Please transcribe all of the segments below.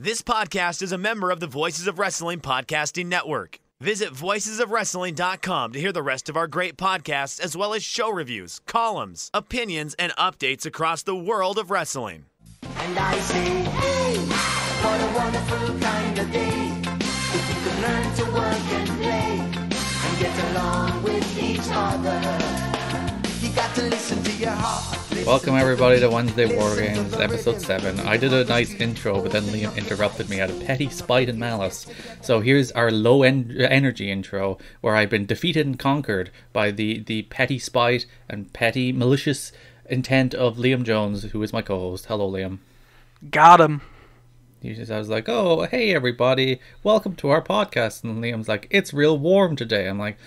This podcast is a member of the Voices of Wrestling Podcasting Network. Visit voicesofwrestling.com to hear the rest of our great podcasts, as well as show reviews, columns, opinions, and updates across the world of wrestling. And I say, hey, what a wonderful kind of day. If you could learn to work and play and get along with each other. You got to listen to your heart. Welcome everybody to Wednesday War Games, episode 7. I did a nice intro, but then Liam interrupted me out of petty spite and malice. So here's our low en- energy intro, where I've been defeated and conquered by the, the petty spite and petty malicious intent of Liam Jones, who is my co-host. Hello, Liam. Got him. He just, I was like, oh, hey everybody, welcome to our podcast. And Liam's like, it's real warm today. I'm like,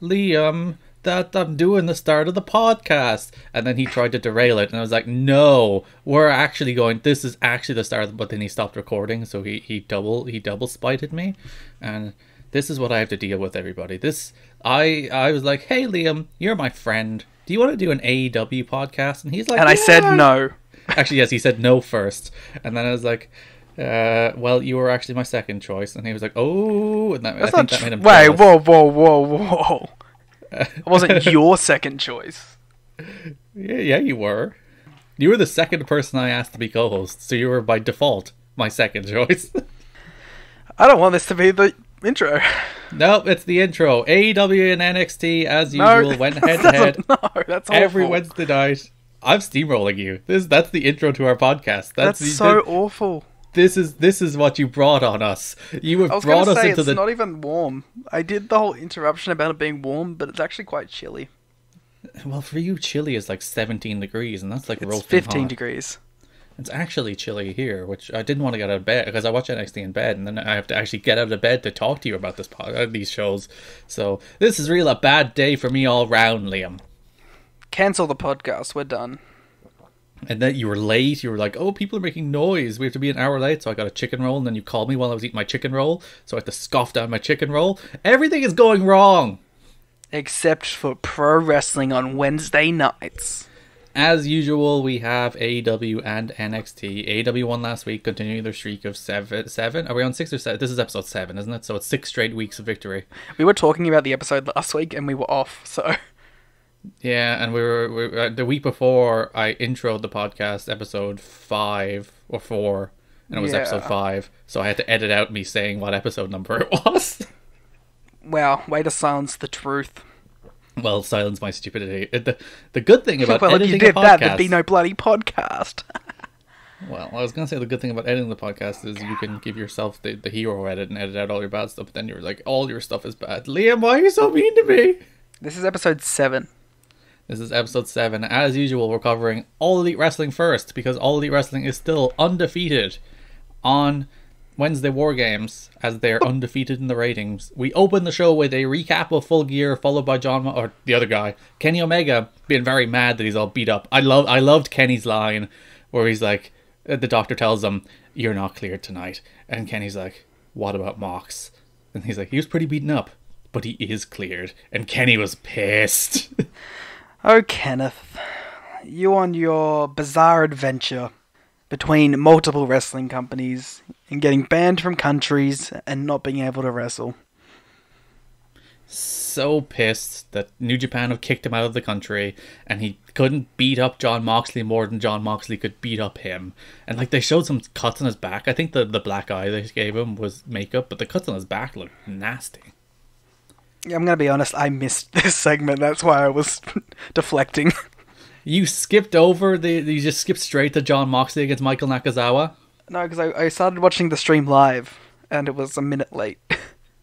Liam, that I'm doing the start of the podcast. And then he tried to derail it, and I was like, no, we're actually going. This is actually the start. But then he stopped recording, so he he double he double spited me, and this is what I have to deal with, everybody. This I I was like, hey Liam, you're my friend. Do you want to do an AEW podcast? And he's like, And I said no. Actually, yes, he said no first, and then I was like, uh, "Well, you were actually my second choice," and he was like, "Oh," and that, That's I think that tr- made him Wait, jealous. whoa, whoa, whoa, whoa. It wasn't your second choice. Yeah, yeah, you were. You were the second person I asked to be co-host, so you were by default my second choice. I don't want this to be the intro. nope, it's the intro. AEW and NXT, as No, usual, went head to head. No, that's every awful. Wednesday night. I'm steamrolling you. This that's the intro to our podcast. That's, That's the, so awful. This is this is what you brought on us. You have brought us say into it's the It's not even warm. I did the whole interruption about it being warm, but it's actually quite chilly. Well, for you, chilly is like 17 degrees, and that's like It's 15 hot. degrees. It's actually chilly here, which I didn't want to get out of bed because I watch NXT in bed, and then I have to actually get out of bed to talk to you about this pod, uh, these shows. So this is real a bad day for me all round, Liam. Cancel the podcast. We're done. And then you were late. You were like, "Oh, people are making noise. We have to be an hour late." So I got a chicken roll, and then you called me while I was eating my chicken roll. So I had to scoff down my chicken roll. Everything is going wrong. Except for pro wrestling on Wednesday nights. As usual, we have AEW and NXT. AEW won last week, continuing their streak of seven. Seven? Are we on six or seven? This is episode seven, isn't it? So it's six straight weeks of victory. We were talking about the episode last week and we were off, so. Yeah, and we were, we were uh, the week before I introed the podcast, episode five or four, and it was episode five. So I had to edit out me saying what episode number it was. Well, way to silence the truth. well, silence my stupidity. Uh, The the good thing about well, if you did a that, there'd be no bloody podcast. Well, I was gonna say the good thing about editing the podcast is you can give yourself the, the hero edit and edit out all your bad stuff. But then you're like, all your stuff is bad. Liam, why are you so mean to me? this is episode 7. This is episode seven. As usual, we're covering All Elite Wrestling first because All Elite Wrestling is still undefeated on Wednesday War Games as they're undefeated in the ratings. We open the show with a recap of Full Gear, followed by John Mo- or the other guy, Kenny Omega, being very mad that he's all beat up. I love I loved Kenny's line where he's like, uh, the doctor tells him, "You're not cleared tonight," and Kenny's like, "What about Mox?" And he's like, "He was pretty beaten up." But he is cleared, and Kenny was pissed. Oh, Kenneth. You on your bizarre adventure between multiple wrestling companies and getting banned from countries and not being able to wrestle. so pissed that New Japan have kicked him out of the country and he couldn't beat up John Moxley more than John Moxley could beat up him. And like they showed some cuts on his back. I think the, the black eye they gave him was makeup, but the cuts on his back looked nasty. I'm gonna be honest, I missed this segment, that's why I was deflecting. You skipped over the you just skipped straight to John Moxley against Michael Nakazawa. no, because I, I started watching the stream live, and it was a minute late.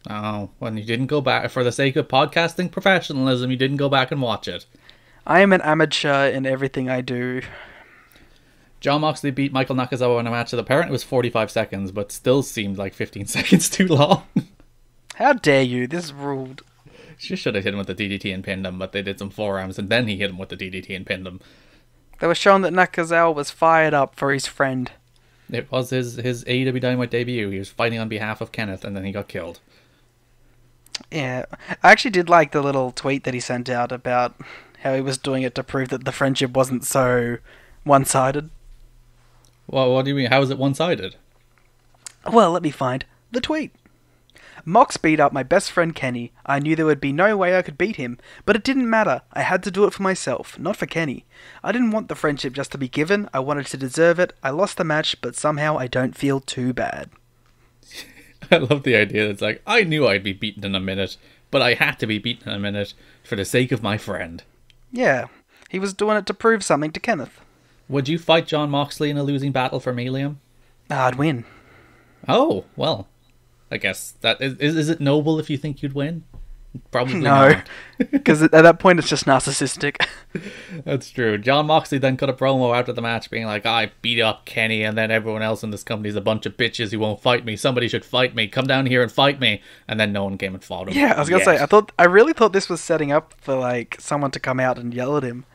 Oh, when you didn't go back for the sake of podcasting professionalism, you didn't go back and watch it. I am an amateur in everything I do. John Moxley beat Michael Nakazawa in a match that apparently was 45 seconds, but still seemed like 15 seconds too long. How dare you? This is ruled. She should have hit him with the DDT and pinned him, but they did some forearms and then he hit him with the DDT and pinned him. They were showing that Nakazawa was fired up for his friend. It was his his AEW Dynamite debut. He was fighting on behalf of Kenneth, and then he got killed. Yeah, I actually did like the little tweet that he sent out about how he was doing it to prove that the friendship wasn't so one-sided. Well, what do you mean? How is it one sided? Well, let me find the tweet. Mox beat up my best friend Kenny. I knew there would be no way I could beat him, but it didn't matter. I had to do it for myself, not for Kenny. I didn't want the friendship just to be given, I wanted to deserve it. I lost the match, but somehow I don't feel too bad. I love the idea that it's like, I knew I'd be beaten in a minute, but I had to be beaten in a minute for the sake of my friend. Yeah, he was doing it to prove something to Kenneth. Would you fight John Moxley in a losing battle for me, Liam? I'd win. Oh, well. I guess that is, is is it noble if you think you'd win? Probably No, because at that point it's just narcissistic. That's true. John Moxley then cut a promo after the match being like, I beat up Kenny and then everyone else in this company's a bunch of bitches who won't fight me. Somebody should fight me. Come down here and fight me. And then no one came and fought him. yeah, I was gonna Yet. say, I thought, I really thought this was setting up for like someone to come out and yell at him.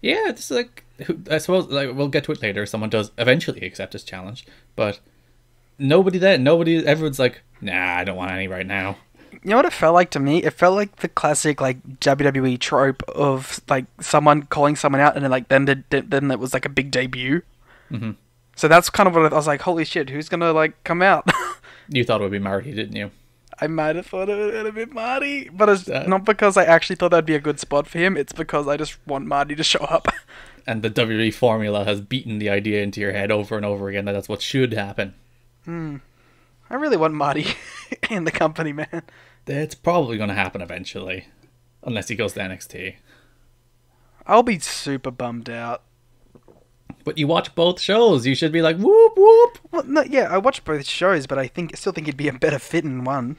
Yeah, it's like who- I suppose like we'll get to it later. Someone does eventually accept his challenge, but nobody there. nobody, everyone's like, nah, I don't want any right now. You know what it felt like to me? It felt like the classic like WWE trope of like someone calling someone out and then like then the, then it was like a big debut. Mhm. So that's kind of what I was like. Holy shit! Who's gonna like come out? You thought it would be Marty, didn't you? I might have thought it would have been Marty, but it's Uh, not because I actually thought that'd be a good spot for him. It's because I just want Marty to show up. And the WWE formula has beaten the idea into your head over and over again that that's what should happen. Hmm. I really want Marty in the company, man. That's probably going to happen eventually, unless he goes to NXT. I'll be super bummed out. But you watch both shows, you should be like, whoop whoop. Well, no, yeah, I watched both shows, but I think I still think he'd be a better fit in one.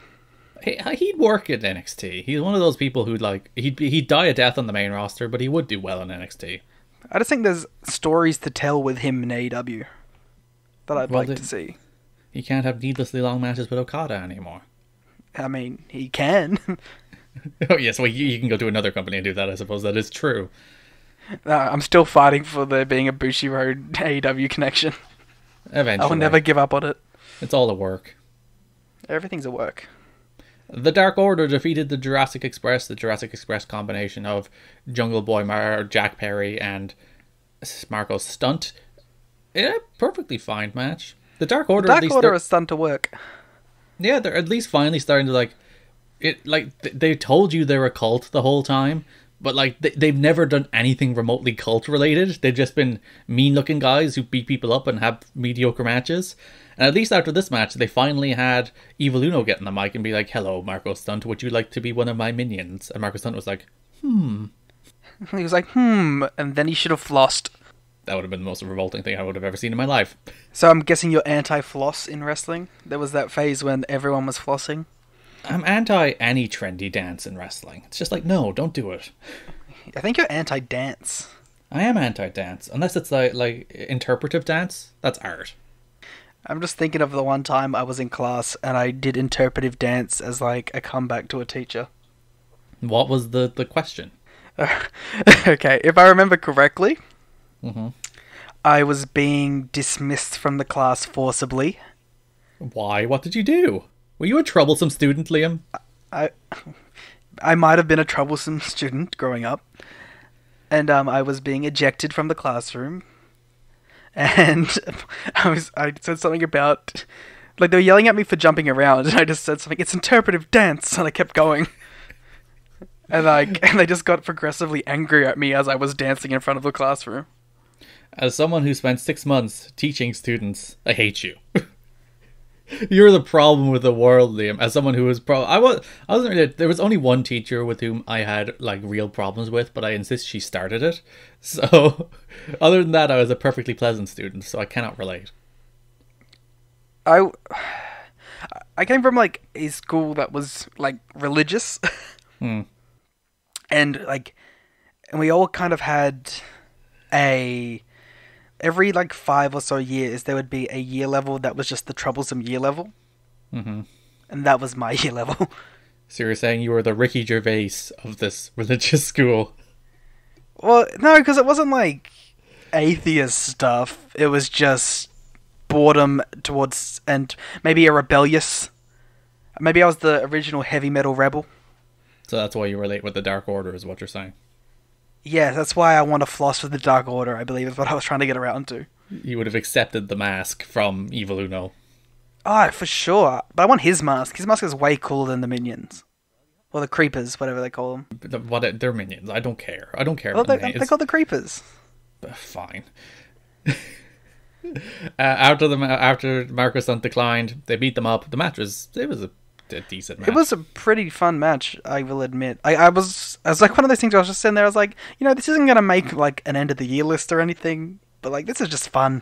He, he'd work at NXT. He's one of those people who'd like he'd be- he'd die a death on the main roster, but he would do well in NXT. I just think there's stories to tell with him in AEW that I'd Well, like they- to see. He can't have needlessly long matches with Okada anymore. I mean, he can. Oh yes, well you, you can go to another company and do that. I suppose that is true. no, I'm still fighting for there being a Bushiroad AEW connection. Eventually, I will never give up on it. It's all a work. Everything's a work. The Dark Order defeated the Jurassic Express, the Jurassic Express combination of Jungle Boy Mar- Jack Perry and Marco Stunt. In a perfectly fine match. The Dark Order, at Dark least Order has done to work. yeah, they're at least finally starting to like it. Like th- they told you they're a cult the whole time, but like they, they've never done anything remotely cult related. They've just been mean-looking guys who beat people up and have mediocre matches. And at least after this match, they finally had Evil Uno get on the mic and be like, "Hello, Marco Stunt. Would you like to be one of my minions?" And Marco Stunt was like, "Hmm." He was like, hmm, and then he should have flossed. "That would have been the most revolting thing I would have ever seen in my life." So I'm guessing you're anti-floss in wrestling. There was that phase when everyone was flossing. I'm anti any trendy dance in wrestling. It's just like, no, don't do it. I think you're anti-dance. I am anti-dance unless it's like like interpretive dance. That's art. I'm just thinking of the one time I was in class and I did interpretive dance as like a comeback to a teacher. What was the the question? okay, if I remember correctly, Mhm. I was being dismissed from the class forcibly. Why? What did you do? Were you a troublesome student, Liam? I I might have been a troublesome student growing up, and um, I was being ejected from the classroom. And I was I said something about like they were yelling at me for jumping around, and I just said something. It's interpretive dance, and I kept going. And like, and they just got progressively angry at me as I was dancing in front of the classroom. As someone who spent six months teaching students, I hate you. You're the problem with the world, Liam. As someone who was pro, I was, I wasn't really. There was only one teacher with whom I had like real problems with, but I insist she started it. So, other than that, I was a perfectly pleasant student. So I cannot relate. I I came from like a school that was like religious, hmm. and like, and we all kind of had a every like five or so years there would be a year level that was just the troublesome year level, mm-hmm. and that was my year level. So you're saying you were the Ricky Gervais of this religious school? well, no, because it wasn't like atheist stuff. It was just boredom towards and maybe a rebellious. Maybe I was the original heavy metal rebel. So that's why you relate with the Dark Order, is what you're saying. Yeah, that's why I want to floss with the Dark Order, I believe is what I was trying to get around to. You would have accepted the mask from Evil Uno. Oh, for sure. But I want his mask. His mask is way cooler than the minions. Or the creepers, whatever they call them. The- What they're minions. I don't care. I don't care. Well, they, the they call the creepers. Fine. uh, after the after Marco Stunt declined, they beat them up. The match was it was a, a decent match. It was a pretty fun match, I will admit. I, I was I was like one of those things I was just sitting there, I was like, you know, this isn't gonna make like an end of the year list or anything, but like this is just fun.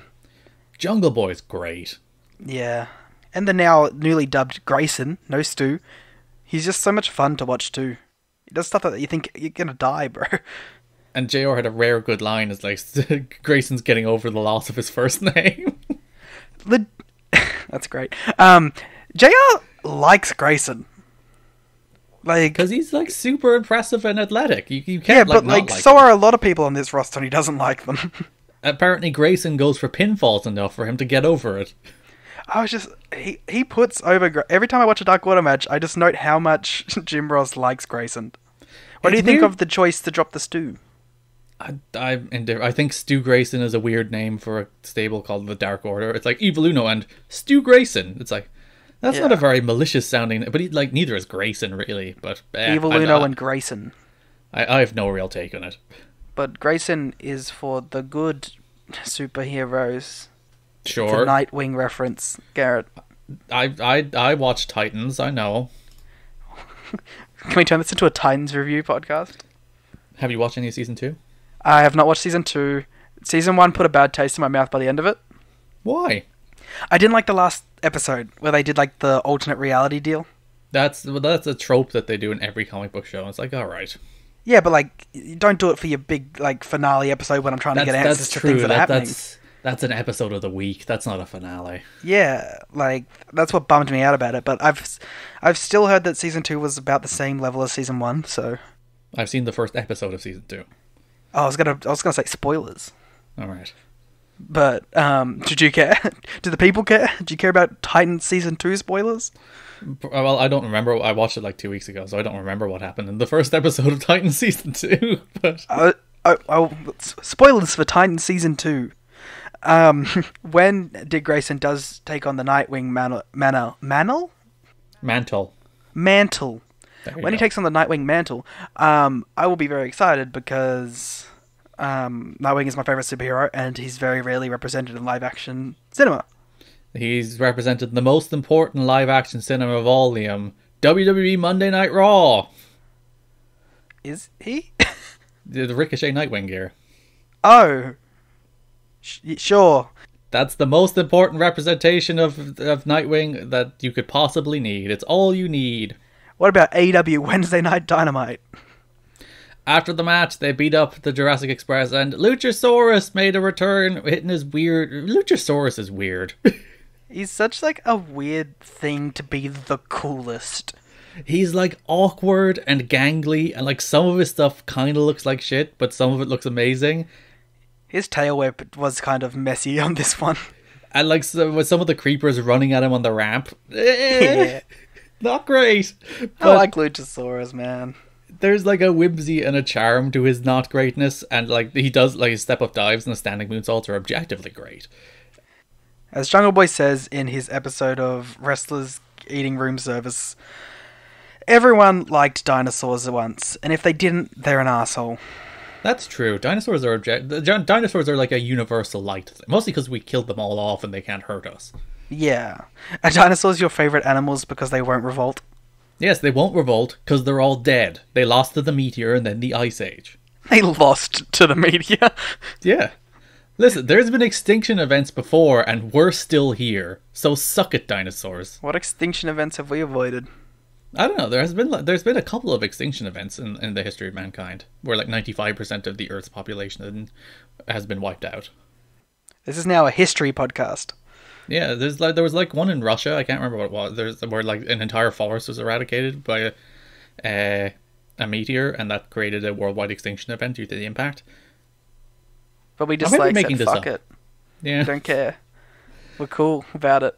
Jungle Boy's great. Yeah. And the now newly dubbed Grayson, no Stu, he's just so much fun to watch too. He does stuff that you think you're gonna die, bro. And JR had a rare good line. It's like Grayson's getting over the loss of his first name. That's great. Um, JR likes Grayson. Like, Because he's like super impressive and athletic. You, you can't like, but like, like so him. are a lot of people on this roster, and he doesn't like them. Apparently, Grayson goes for pinfalls enough for him to get over it. I was just he he puts over every time I watch a Dark Order match. I just note how much Jim Ross likes Grayson. What do It's you think weird. of the choice to drop the stew? I, I, indif- I think Stu Grayson is a weird name for a stable called the Dark Order. It's like Evil Uno and Stu Grayson. It's like that's not a very malicious sounding. But he, like neither is Grayson really. But eh, Evil Uno and Grayson, I, I have no real take on it. but Grayson is for the good superheroes. It's a Sure, Nightwing reference, Garrett. I, I I watch Titans. I know. Can we turn this into a Titans review podcast? Have you watched any of season two? I have not watched season two. Season one put a bad taste in my mouth by the end of it. Why? I didn't like the last episode where they did like the alternate reality deal. That's well, that's a trope that they do in every comic book show. It's like all right. Yeah, but like, don't do it for your big like finale episode when I'm trying That's, to get answers to things that, That, are happening. that's that's an episode of the week. That's not a finale. Yeah, like that's what bummed me out about it. But I've I've still heard that season two was about the same level as season one. So I've seen the first episode of season two. oh, I was gonna I was gonna say spoilers. All right. But um, did you care? Do the people care? Do you care about Titan season two spoilers? Well, I don't remember. I watched it like two weeks ago, so I don't remember what happened in the first episode of Titan season two. But Uh, oh, oh, s- spoilers for Titan season two. Um, when Dick Grayson does take on the Nightwing mantle, mantle, mantle, Mantle. mantle. When he takes on the Nightwing mantle, um, I will be very excited because um, Nightwing is my favorite superhero, and he's very rarely represented in live action cinema. He's represented the most important live action cinema of all, Liam. WWE Monday Night Raw. Is he? The Ricochet Nightwing gear. oh, Sh- sure. That's the most important representation of of Nightwing that you could possibly need. It's all you need. What about AW Wednesday Night Dynamite? After the match, they beat up the Jurassic Express, and Luchasaurus made a return, hitting his weird. Luchasaurus is weird. He's such like a weird thing to be the coolest. He's like awkward and gangly, and like some of his stuff kind of looks like shit, but some of it looks amazing. His tail whip was kind of messy on this one. And like so, with some of the creepers running at him on the ramp, eh, not great. I like Luchasaurus, man. There's like a whimsy and a charm to his not greatness, and like he does like his step up dives and the standing moonsaults are objectively great. As Jungle Boy says in his episode of Wrestlers Eating Room Service, everyone liked dinosaurs once, and if they didn't, they're an asshole. That's true. Dinosaurs are object. Dinosaurs are like a universal light thing, mostly because we killed them all off and they can't hurt us. Yeah. Are dinosaurs your favorite animals because they won't revolt? Yes, they won't revolt because they're all dead. They lost to the meteor and then the ice age. They lost to the media. Yeah. Listen, there's been extinction events before, and we're still here. So suck it, dinosaurs. what extinction events have we avoided? I don't know. There has been there's been a couple of extinction events in, in the history of mankind, where like 95% of the Earth's population has been wiped out. This is now a history podcast. Yeah, there's like there was like one in Russia. I can't remember what it was. There's where like an entire forest was eradicated by a a, a meteor, and that created a worldwide extinction event due to the impact. But we just like making said, fuck up. it. Yeah. Don't care. We're cool about it.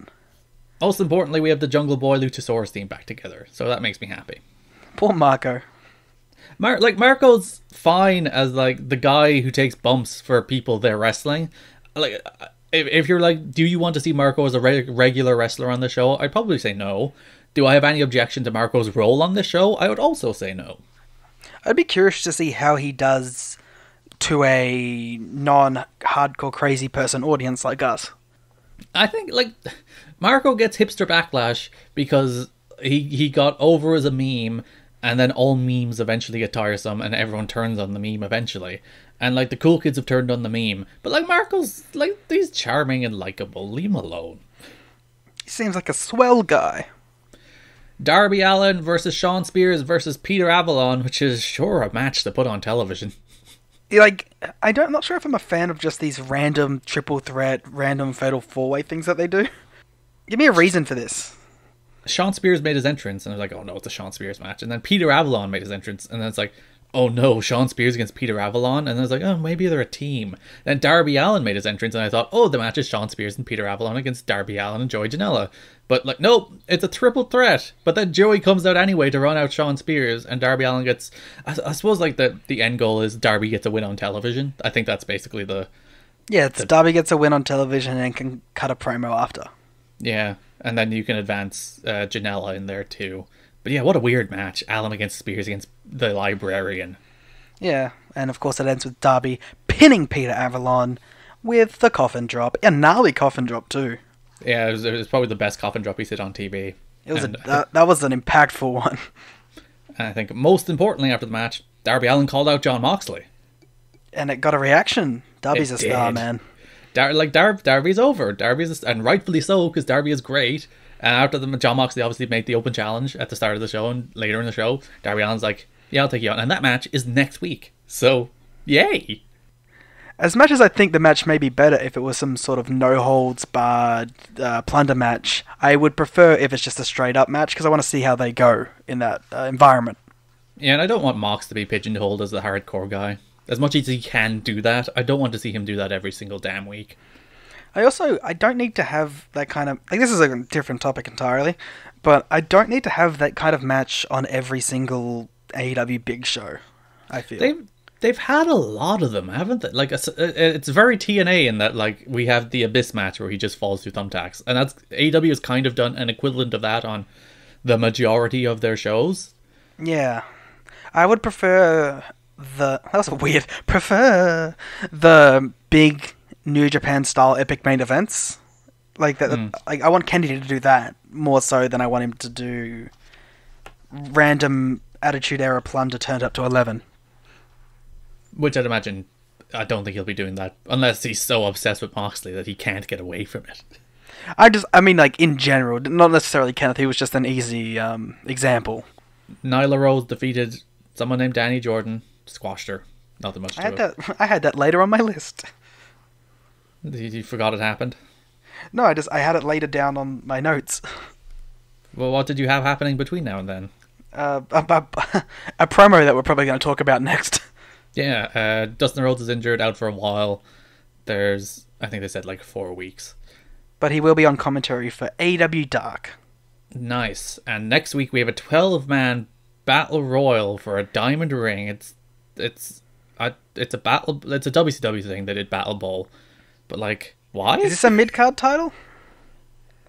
Most importantly, we have the Jungle Boy Luchasaurus theme back together, so that makes me happy. Poor Marco. Mar- like Marco's fine as like the guy who takes bumps for people they're wrestling. Like if, if you're like, do you want to see Marco as a re- regular wrestler on the show? I'd probably say no. Do I have any objection to Marco's role on this show? I would also say no. I'd be curious to see how he does to a non-hardcore crazy person audience like us. I think like Marco gets hipster backlash because he he got over as a meme, and then all memes eventually get tiresome, and everyone turns on the meme eventually. And like the cool kids have turned on the meme, but like Marco's like he's charming and likable. Leave him alone. He seems like a swell guy. Darby Allin versus Shawn Spears versus Peter Avalon, which is sure a match to put on television. Like, I don't, I'm not sure if I'm a fan of just these random triple threat, random fatal four way things that they do. Give me a reason for this. Shawn Spears made his entrance, and I was like, oh no, it's a Shawn Spears match. And then Peter Avalon made his entrance, and then it's like, oh no, Shawn Spears against Peter Avalon. And then I was like, oh, maybe they're a team. Then Darby Allin made his entrance, and I thought, oh, the match is Shawn Spears and Peter Avalon against Darby Allin and Joey Janela. But like, nope, it's a triple threat. But then Joey comes out anyway to run out Shawn Spears, and Darby Allin gets. I, I suppose like the the end goal is Darby gets a win on television. I think that's basically the Yeah, it's Darby gets a win on television and can cut a promo after. yeah. And then you can advance uh, Janela in there too. But yeah, what a weird match. Allin against Spears against the librarian. Yeah, and of course it ends with Darby pinning Peter Avalon with the coffin drop. A gnarly coffin drop too. Yeah, it was, it was probably the best coffin drop he did on TV. It was And- a that, that was an impactful one. And I think most importantly after the match, Darby Allin called out John Moxley. And it got a reaction. Darby's It a star, did. man. Dar- like Dar- Darby's over. Darby's and rightfully so because Darby is great. And after the John Moxley obviously made the open challenge at the start of the show and later in the show, Darby Allin's like, "Yeah, I'll take you on." And that match is next week. So, yay! As much as I think the match may be better if it was some sort of no holds barred uh, plunder match, I would prefer if it's just a straight up match because I want to see how they go in that uh, environment. Yeah, and I don't want Mox to be pigeonholed as the hardcore guy. As much as he can do that, I don't want to see him do that every single damn week. I also I don't need to have that kind of like this is a different topic entirely, but I don't need to have that kind of match on every single AEW big show. I feel They've they've had a lot of them, haven't they? Like it's, uh, uh, it's very TNA in that like we have the Abyss match where he just falls through thumbtacks, and that's AEW has kind of done an equivalent of that on the majority of their shows. yeah, I would prefer the that was weird. Prefer the big New Japan style epic main events. Like that, like I want Kennedy to do that more so than I want him to do random Attitude Era plunder turned up to eleven. Which I'd imagine, I don't think he'll be doing that unless he's so obsessed with Moxley that he can't get away from it. I just, I mean, like in general, not necessarily Kenneth. He was just an easy um, example. Nyla Rose defeated someone named Danny Jordan, squashed her. Nothing much to I had it. that. I had that later on my list. You, you forgot it happened. No, I just I had it later down on my notes. Well, what did you have happening between now and then? Uh, a, a, a promo that we're probably going to talk about next. Yeah, uh, Dustin Rhodes is injured, out for a while. There's, I think they said like four weeks. But he will be on commentary for AW Dark. Nice. And next week we have a 12 man battle royal for a diamond ring. It's it's a, it's a battle it's a WCW thing. They did Battle Bowl. But like why? Is this a mid card title?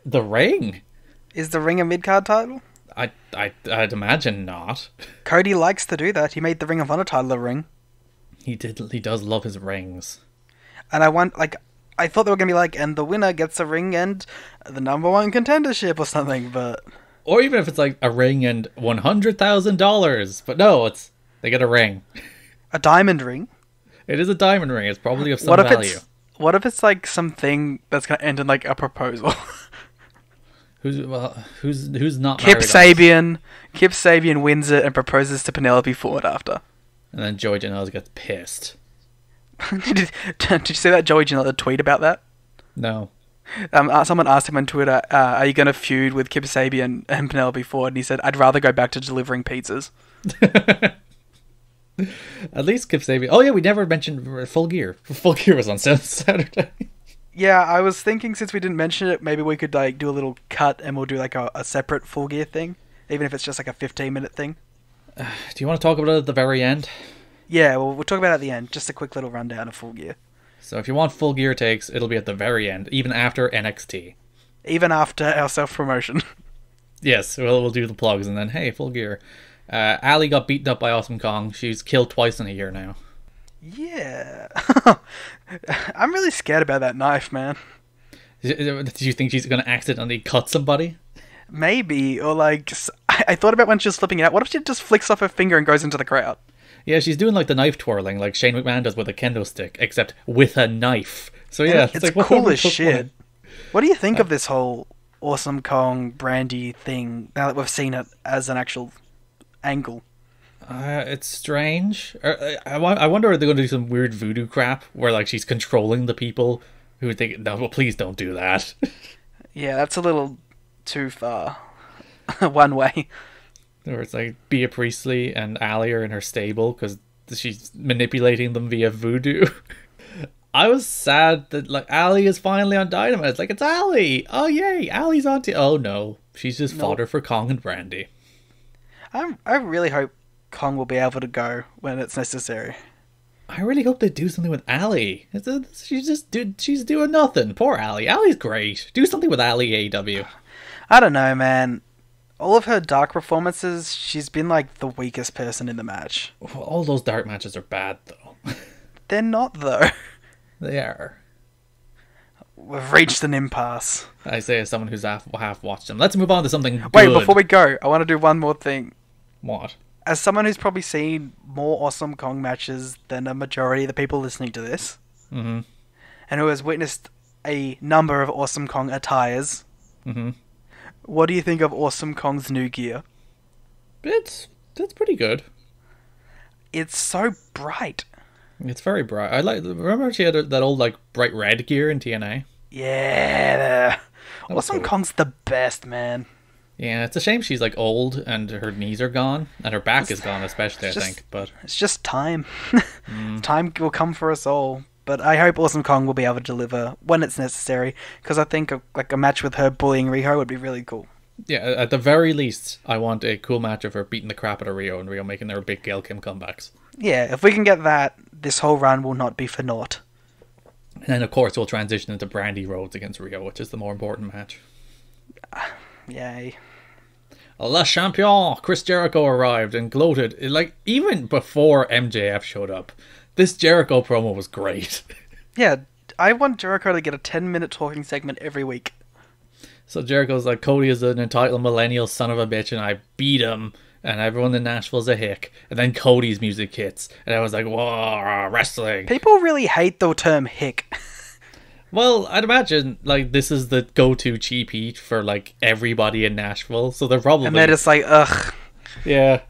the ring? Is the ring a mid card title? I I I'd imagine not. Cody likes to do that. He made the Ring of Honor title a ring, He did he does love his rings. and I want like I thought they were going to be like, and the winner gets a ring and the number one contendership or something, but Or even if it's like a ring and $100,000. But no, it's they get a ring. a diamond ring. It is a diamond ring. It's probably of some what if value. it's what if it's like something that's going to end in like a proposal? Who's well, who's who's not Kip? Sabian, Kip Sabian wins it and proposes to Penelope Ford after. And then Joey Janela gets pissed. did, did you see that Joey Janela tweet about that? No. Um, uh, someone asked him on Twitter, uh, "Are you going to feud with Kip Sabian and Penelope Ford?" And he said, "I'd rather go back to delivering pizzas." At least Kip Sabian. Oh yeah, we never mentioned Full Gear. Full Gear was on Saturday. Yeah, I was thinking since we didn't mention it, maybe we could like do a little cut and we'll do like a, a separate full gear thing, even if it's just like a fifteen minute thing. Do you want to talk about it at the very end? Yeah, well, we'll talk about it at the end. Just a quick little rundown of full gear. So if you want full gear takes, it'll be at the very end, even after NXT. Even after our self promotion. Yes, we'll, we'll do the plugs and then, hey, full gear. Uh, Allie got beaten up by Awesome Kong. She's killed twice in a year now. yeah. I'm really scared about that knife, man. Did you think she's going to accidentally cut somebody? Maybe, or like, I thought about when she was flipping it out. What if she just flicks off her finger and goes into the crowd? Yeah, she's doing like the knife twirling, like Shane McMahon does with a kendo stick, except with a knife. So yeah, it's, like cool as shit. What do you think of this whole Awesome Kong Brandi thing now that we've seen it as an actual angle? Uh, it's strange. Uh, I, I wonder if they're going to do some weird voodoo crap where like she's controlling the people who think, no, well, please don't do that. Yeah, that's a little too far. One way. or it's like Bea Priestley and Allie are in her stable because she's manipulating them via voodoo. I was sad that like Allie is finally on Dynamite. It's like it's Allie. Oh yay, Allie's on. T- oh no, she's just fodder for Kong and Brandi. I I really hope Kong will be able to go when it's necessary. I really hope they do something with Allie. She's just do, she's doing nothing. Poor Allie. Allie's great. Do something with Allie AW. I don't know, man. All of her dark performances, she's been like the weakest person in the match. All those dark matches are bad though. They're not though. they are. We've reached an impasse. I say as someone who's half half watched them. Let's move on to something. Wait, good. before we go, I want to do one more thing. What? As someone who's probably seen more Awesome Kong matches than a majority of the people listening to this, Mm-hmm. and who has witnessed a number of Awesome Kong attires, Mm-hmm. what do you think of Awesome Kong's new gear? It's that's pretty good. It's so bright. It's very bright. I like. Remember she had that old like bright red gear in TNA. Yeah. Awesome cool. Kong's the best, man. Yeah, it's a shame she's like old and her knees are gone and her back is gone, especially. I just- think, but It's just time. Mm. time will come for us all. But I hope Awesome Kong will be able to deliver when it's necessary, because I think a, like a match with her bullying Riho would be really cool. yeah, at the very least, I want a cool match of her beating the crap out of Riho and Riho making their big Gail Kim comebacks. Yeah, if we can get that, this whole run will not be for naught. And then of course we'll transition into Brandi Rhodes against Riho, which is the more important match. Yay. Le Champion, Chris Jericho arrived and gloated. Like even before MJF showed up, this Jericho promo was great. Yeah, I want Jericho to get a 10 minute talking segment every week. So Jericho's like, Cody is an entitled millennial son of a bitch, and I beat him, and everyone in Nashville's a hick. And then Cody's music hits, and I was like, whoa, wrestling. People really hate the term hick. Well, I'd imagine like this is the go-to cheap heat for like everybody in Nashville, so they're probably And they're just like, ugh. yeah.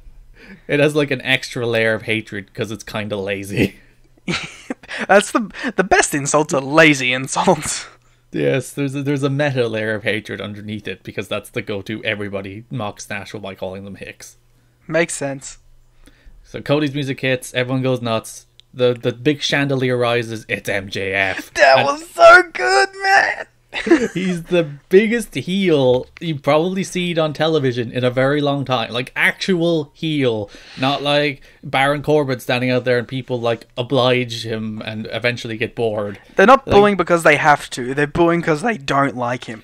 It has like an extra layer of hatred because it's kind of lazy. That's the the best insults are lazy insults. Yes, there's a, there's a meta layer of hatred underneath it because that's the go-to. Everybody mocks Nashville by calling them hicks. Makes sense. So Cody's music hits, everyone goes nuts. The the big chandelier rises. It's MJF. That And was so good, man. he's the biggest heel you've probably seen on television in a very long time. Like actual heel, not like Baron Corbin standing out there and people like oblige him and eventually get bored. They're not booing because they have to. They're booing because they don't like him.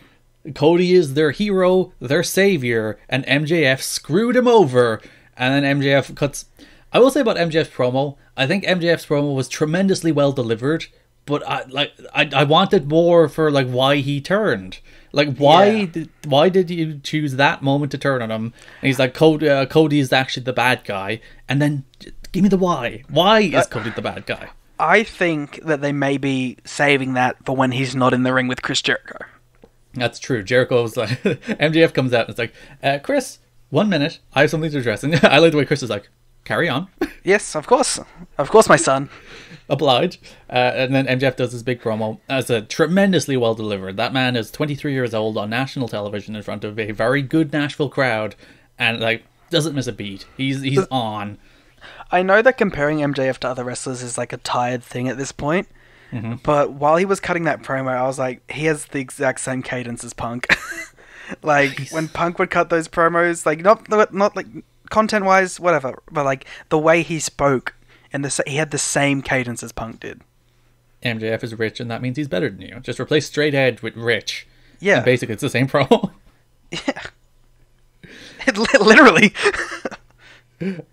Cody is their hero, their savior, and MJF screwed him over. And then MJF cuts. I will say about MJF's promo. I think MJF's promo was tremendously well delivered, but I like I, I wanted more for like why he turned. Like why Yeah. did why did you choose that moment to turn on him? And he's like Cody. Uh, Cody is actually the bad guy, and then give me the why. Why is Cody the bad guy? I think that they may be saving that for when he's not in the ring with Chris Jericho. That's true. Jericho's like MJF comes out and it's like, uh, Chris, one minute, I have something to address. And I like the way Chris is like, carry on, Yes, of course. Of course, my son. oblige. Uh, and then MJF does his big promo. As a tremendously well delivered. That man is 23 years old on national television in front of a very good Nashville crowd, and like doesn't miss a beat. He's he's on. I know that comparing MJF to other wrestlers is like a tired thing at this point, but while he was cutting that promo, I was like, he has the exact same cadence as Punk. like when Punk would cut those promos, like not not like content wise, whatever, but like the way he spoke and the he had the same cadence as Punk did. MJF is rich, and that means he's better than you. Just replace straight edge with rich. Yeah. And basically, it's the same promo. It literally.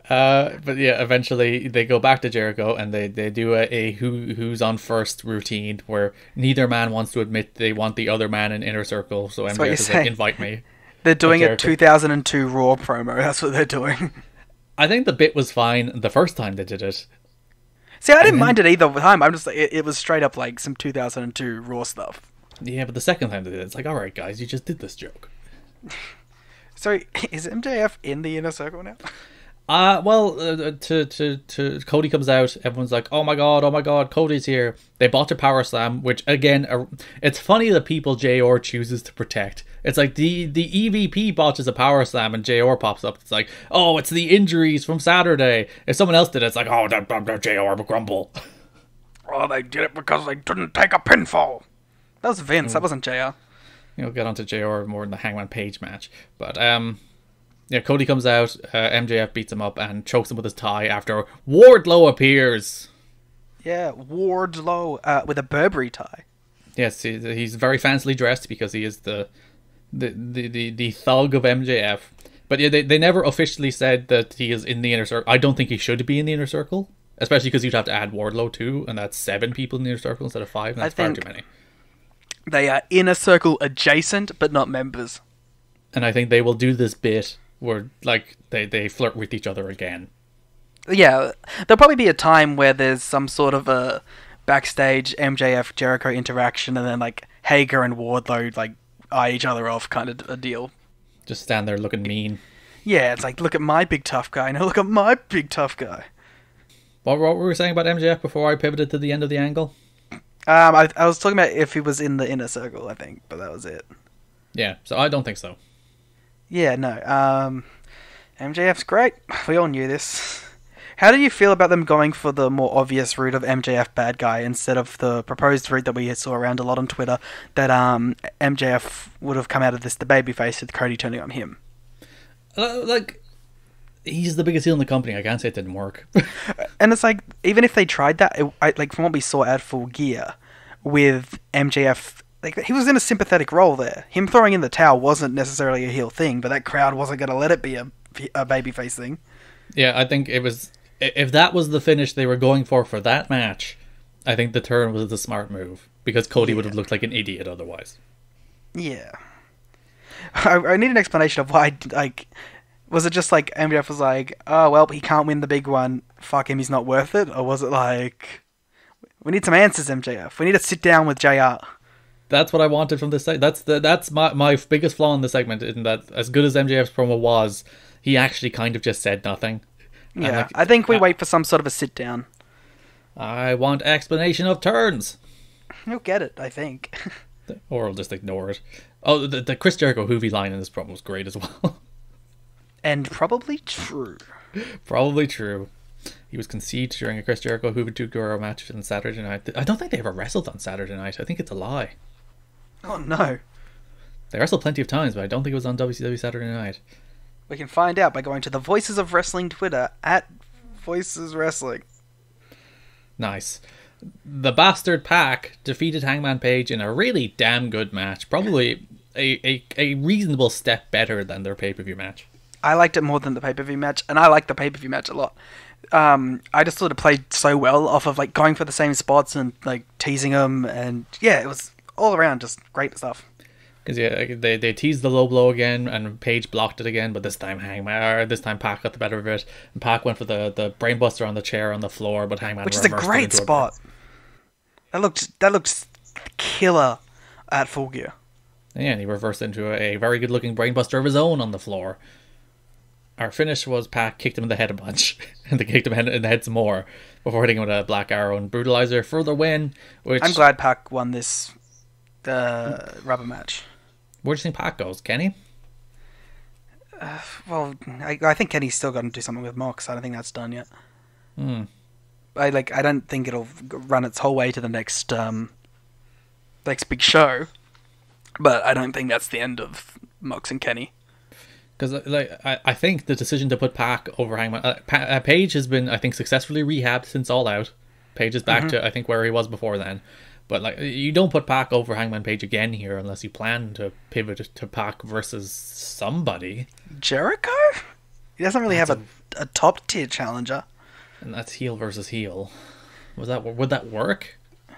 Uh, but yeah, eventually they go back to Jericho and they, they do a, a who who's on first routine where neither man wants to admit they want the other man in inner circle. So MJF is saying. like, invite me. They're doing a 2002 Raw promo. That's what they're doing. I think the bit was fine the first time they did it. See, I didn't mind it either time. I'm just like, it, it was straight up like some 2002 Raw stuff. Yeah, but the second time they did it, it's like, all right, guys, you just did this joke. So, is MJF in the inner circle now? Uh, well, uh, to, to, to Cody comes out, everyone's like, oh my god, oh my god, Cody's here. They bought a power slam, which again, uh, it's funny the people JR chooses to protect. It's like the, the EVP botches a power slam and JR pops up. It's like, oh, it's the injuries from Saturday. If someone else did it, it's like, oh, that, that, that JR grumble. Oh, they did it because they didn't take a pinfall. That was Vince. That wasn't JR. You'll get onto JR more in the Hangman Page match. But, um, yeah, Cody comes out, uh, MJF beats him up and chokes him with his tie after Wardlow appears. Yeah, Wardlow uh, with a Burberry tie. Yes, he's very fancily dressed because he is the the the, the, the thug of MJF. But yeah, they, they never officially said that he is in the inner circle. I don't think he should be in the inner circle, especially because you'd have to add Wardlow too, and that's seven people in the inner circle instead of five. And that's far think- too many. They are inner circle adjacent, but not members. And I think they will do this bit where like they, they flirt with each other again. Yeah, there'll probably be a time where there's some sort of a backstage MJF Jericho interaction, and then like Hager and Wardlow like eye each other off, kind of a deal. Just stand there looking mean. Yeah, it's like look at my big tough guy, now look at my big tough guy. What, what were we saying about MJF before I pivoted to the end of the angle? Um, I, I was talking about if he was in the inner circle, I think, but that was it. Yeah, so I don't think so. Yeah, no. Um, MJF's great. We all knew this. How do you feel about them going for the more obvious route of MJF bad guy instead of the proposed route that we saw around a lot on Twitter that um MJF would have come out of this the babyface with Cody turning on him? Uh, like, he's the biggest heel in the company. I can't say it didn't work. And it's like even if they tried that, it, I, like from what we saw at Full Gear with MJF, like he was in a sympathetic role there. Him throwing in the towel wasn't necessarily a heel thing, but that crowd wasn't going to let it be a, a babyface thing. Yeah, I think it was. If that was the finish they were going for for that match, I think the turn was the smart move because Cody would have looked like an idiot otherwise. Yeah. I, I need an explanation of why, like, was it just like MJF was like, oh, well, he can't win the big one, fuck him, he's not worth it? Or was it like, we need some answers, MJF. We need to sit down with JR. That's what I wanted from this. seg- That's the that's my my biggest flaw in the segment. In that, as good as MJF's promo was, he actually kind of just said nothing. Yeah, like, I think we uh, wait for some sort of a sit down. I want explanation of turns, You'll get it, I think. or I'll just ignore it. Oh, the, the Chris Jericho Juvi line in this problem was great as well. and probably true. Probably true. He was conceived during a Chris Jericho Juvi Guerrera match on Saturday night. I don't think they ever wrestled on Saturday night. I think it's a lie. Oh no. They wrestled plenty of times, but I don't think it was on WCW Saturday night. We can find out by going to the Voices of Wrestling Twitter at Voices Wrestling. Nice. The Bastard Pac defeated Hangman Page in a really damn good match. Probably a, a, a reasonable step better than their pay per view match. I liked it more than the pay per view match, and I liked the pay per view match a lot. Um, I just thought it played so well off of like going for the same spots and like teasing them, and yeah, it was all around just great stuff. Because yeah, they, they teased the low blow again, and Page blocked it again. But this time Hangman, or this time Pac got the better of it, and Pac went for the the brainbuster on the chair on the floor, but Hangman Which is a great spot. That looked that looked killer at Full Gear. Yeah, and he reversed into a, a very good looking brainbuster of his own on the floor. Our finish was Pac kicked him in the head a bunch, and they kicked him in the head some more before hitting him with a black arrow and brutalizer for the win. Which I'm glad Pac won this uh, rubber match. Where do you think Pac goes, Kenny? Well, I, I think Kenny's still got to do something with Mox. I don't think that's done yet. Hmm. I like. I don't think it'll run its whole way to the next um, next big show. But I don't think that's the end of Mox and Kenny. Because like I, I think the decision to put Pac over Hangman, uh, pa- uh, Page has been I think successfully rehabbed since All Out. Page is back to I think where he was before then. But like you don't put Pac over Hangman Page again here unless you plan to pivot to Pac versus somebody, Jericho? He doesn't really have a, a top tier challenger. and that's heel versus heel. Was that would that work?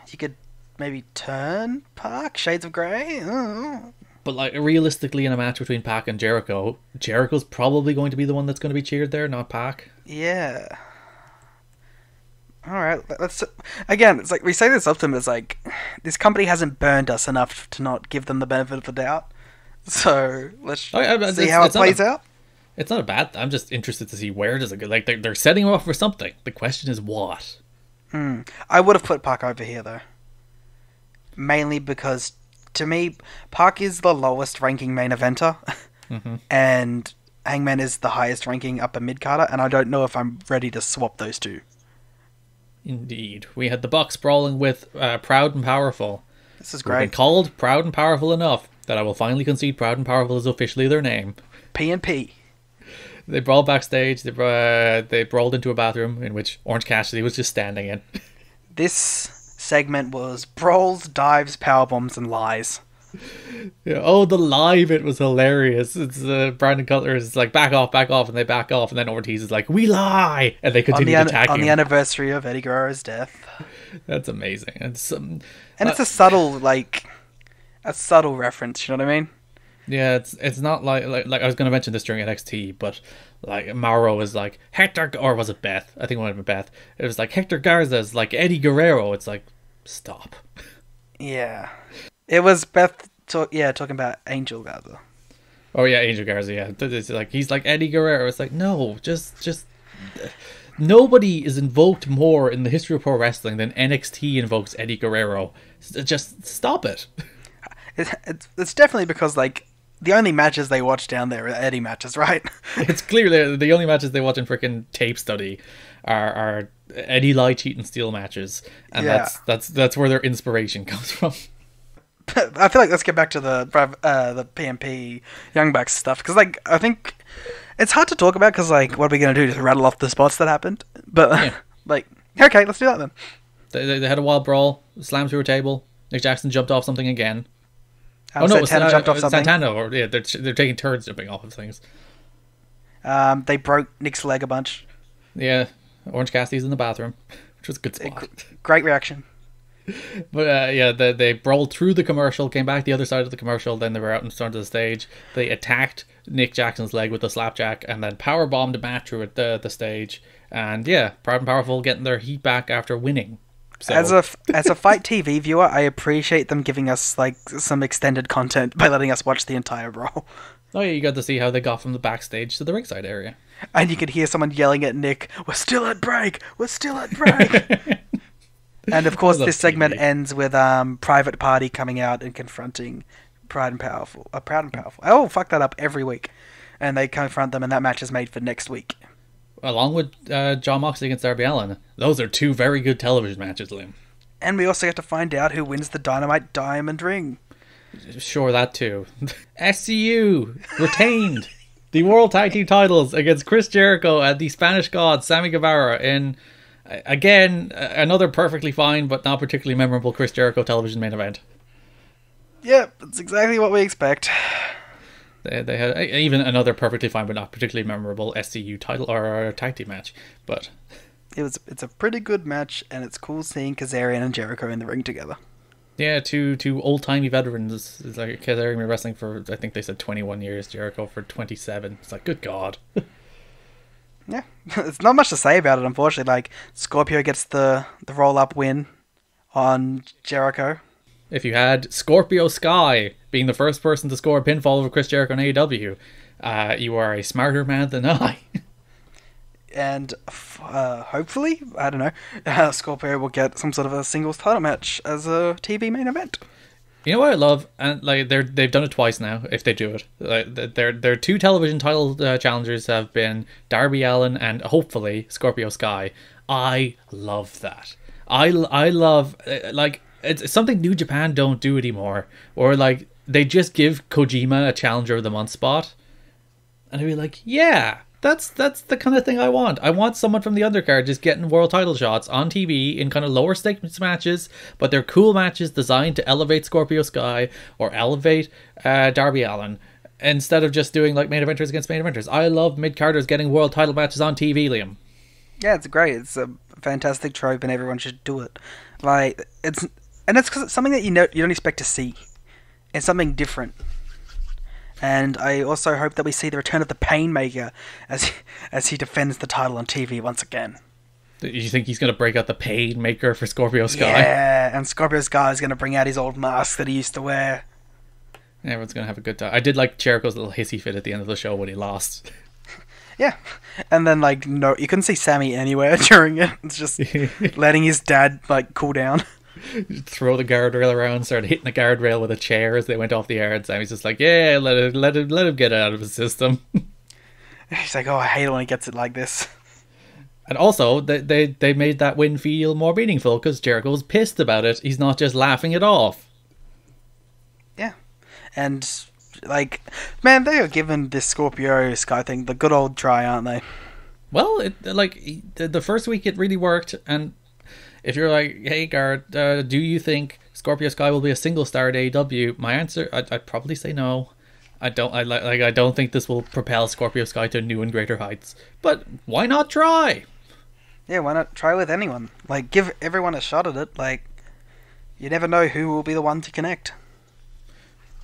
You could maybe turn Pac, Shades of Grey. But like realistically, in a match between Pac and Jericho, Jericho's probably going to be the one that's going to be cheered there, not Pac. Yeah. All right, let's. Again, it's like we say this often. It's like this company hasn't burned us enough to not give them the benefit of the doubt. So let's Oh, yeah, but see it's- how it it's not plays a- out. It's not a bad. I'm just interested to see where does it go. Like they're, they're setting him up for something. The question is what. Hmm. I would have put Pac over here though, mainly because to me, Pac is the lowest ranking main eventer, and Hangman is the highest ranking upper mid carder, and I don't know if I'm ready to swap those two. Indeed, we had the Bucks brawling with uh, Proud and Powerful. This is great. called Proud and Powerful enough that I will finally concede Proud and Powerful is officially their name. P and P. They brawled backstage. They uh, they brawled into a bathroom in which Orange Cassidy was just standing in. This segment was brawls, dives, power bombs, and lies. Yeah, oh, the live it was hilarious. It's uh, Brandon Cutler is like back off, back off, and they back off, and then Ortiz is like, "We lie," and they On continue the, an- attacking. on the anniversary of Eddie Guerrero's death, That's amazing. It's um, and it's a subtle like a subtle reference. You know what I mean? Yeah, it's it's not like like, like I was going to mention this during NXT, but like Mauro was like Hector, or was it Beth? I think it might have been Beth. It was like Hector Garza is like Eddie Guerrero. It's like stop. Yeah, it was Beth. Talk, yeah, talking about Angel Garza. Oh yeah, Angel Garza. Yeah, it's like he's like Eddie Guerrero. It's like no, just just nobody is invoked more in the history of pro wrestling than NXT invokes Eddie Guerrero. Just stop it. It, it's, it's definitely because like the only matches they watch down there are Eddie matches, right? It's clearly uh, the only matches they watch in freaking tape study are are Eddie Lie cheat and steal matches, and Yeah. that's that's that's where their inspiration comes from. I feel like let's get back to the uh, the PMP Young Bucks stuff because like I think it's hard to talk about because like what are we gonna do? Just rattle off the spots that happened? But Yeah. like okay, let's do that then. They, they, they had a wild brawl, slammed through a table. Nick Jackson jumped off something again. Um, oh no, it was, Santana uh, jumped off uh, something. Santana, or yeah, they're they're taking turns jumping off of things. Um, they broke Nick's leg a bunch. Yeah, Orange Cassidy's in the bathroom, which was a good spot. Great reaction. But uh, yeah, they, they brawled through the commercial, came back the other side of the commercial, then they were out in front of the stage. They attacked Nick Jackson's leg with a slapjack and then power bombed Matt through at the, the stage. And yeah, Proud and Powerful getting their heat back after winning. So, As a as a FITE TV viewer, I appreciate them giving us like some extended content by letting us watch the entire brawl. oh yeah, you got to see how they got from the backstage to the ringside area. And you could hear someone yelling at Nick, "We're still at break. We're still at break." and of course, this segment TV. ends with um Private Party coming out and confronting Pride and Powerful. Uh, Proud and Powerful. I Oh, fuck that up every week. And they confront them, and that match is made for next week. Along with uh, Jon Moxley against Darby Allin. Those are two very good television matches, Liam. And we also get to find out who wins the Dynamite Diamond Ring. Sure, that too. SCU retained the World Tag Team titles against Chris Jericho and the Spanish God Sammy Guevara in again another perfectly fine but not particularly memorable Chris Jericho television main event. Yep, that's exactly what we expect. They, they had even another perfectly fine but not particularly memorable SCU title or tag team match, but It was it's a pretty good match, and it's cool seeing Kazarian and Jericho in the ring together. yeah, two two old timey veterans. It's like Kazarian been wrestling for I think they said twenty one years, Jericho for twenty seven. It's like good God. Yeah, it's not much to say about it, unfortunately. Like Scorpio gets the the roll up win on Jericho. if you had Scorpio Sky being the first person to score a pinfall over Chris Jericho in AEW, uh, you are a smarter man than I. and f- uh, hopefully, I don't know, uh, Scorpio will get some sort of a singles title match as a TV main event. You know what I love, and like they're they've done it twice now. If they do it, like th- their their two television title uh, challengers have been Darby Allin and hopefully Scorpio Sky. I love that. I I love uh, like it's something New Japan don't do anymore, or like they just give Kojima a challenger of the month spot. And I'd be like, yeah, That's that's the kind of thing I want. I want someone from the undercard just getting world title shots on TV in kind of lower stakes matches, but they're cool matches designed to elevate Scorpio Sky or elevate uh, Darby Allin instead of just doing like main eventers against main eventers. I love mid carders getting world title matches on TV, Liam. Yeah, it's great. It's a fantastic trope, and everyone should do it. Like it's and it's because it's something that you know you don't expect to see. It's something different. And I also hope that we see the return of the Painmaker as he, as he defends the title on TV once again. Do you think he's going to break out the Painmaker for Scorpio Sky? Yeah, and Scorpio Sky is going to bring out his old mask that he used to wear. Everyone's going to have a good time. I did like Jericho's little hissy fit at the end of the show when he lost. Yeah, and then like no, you couldn't see Sammy anywhere during it. It's just letting his dad like cool down. Throw the guardrail around, started hitting the guardrail with a chair as they went off the yard. Sammy's just like, yeah, let it, let him, let him get it out of his system. He's like, oh, I hate it when he gets it like this. And also, they they, they made that win feel more meaningful because Jericho's pissed about it. He's not just laughing it off. Yeah, and like, man, they are giving this Scorpio Sky thing the good old try, aren't they? Well, it, like the the first week it really worked, and if you're like, hey, Garrett, uh, do you think Scorpio Sky will be a single star at AEW? My answer, I'd, I'd probably say no. I don't, I like, I don't think this will propel Scorpio Sky to new and greater heights. But why not try? Yeah, why not try with anyone? Like, give everyone a shot at it. Like, you never know who will be the one to connect.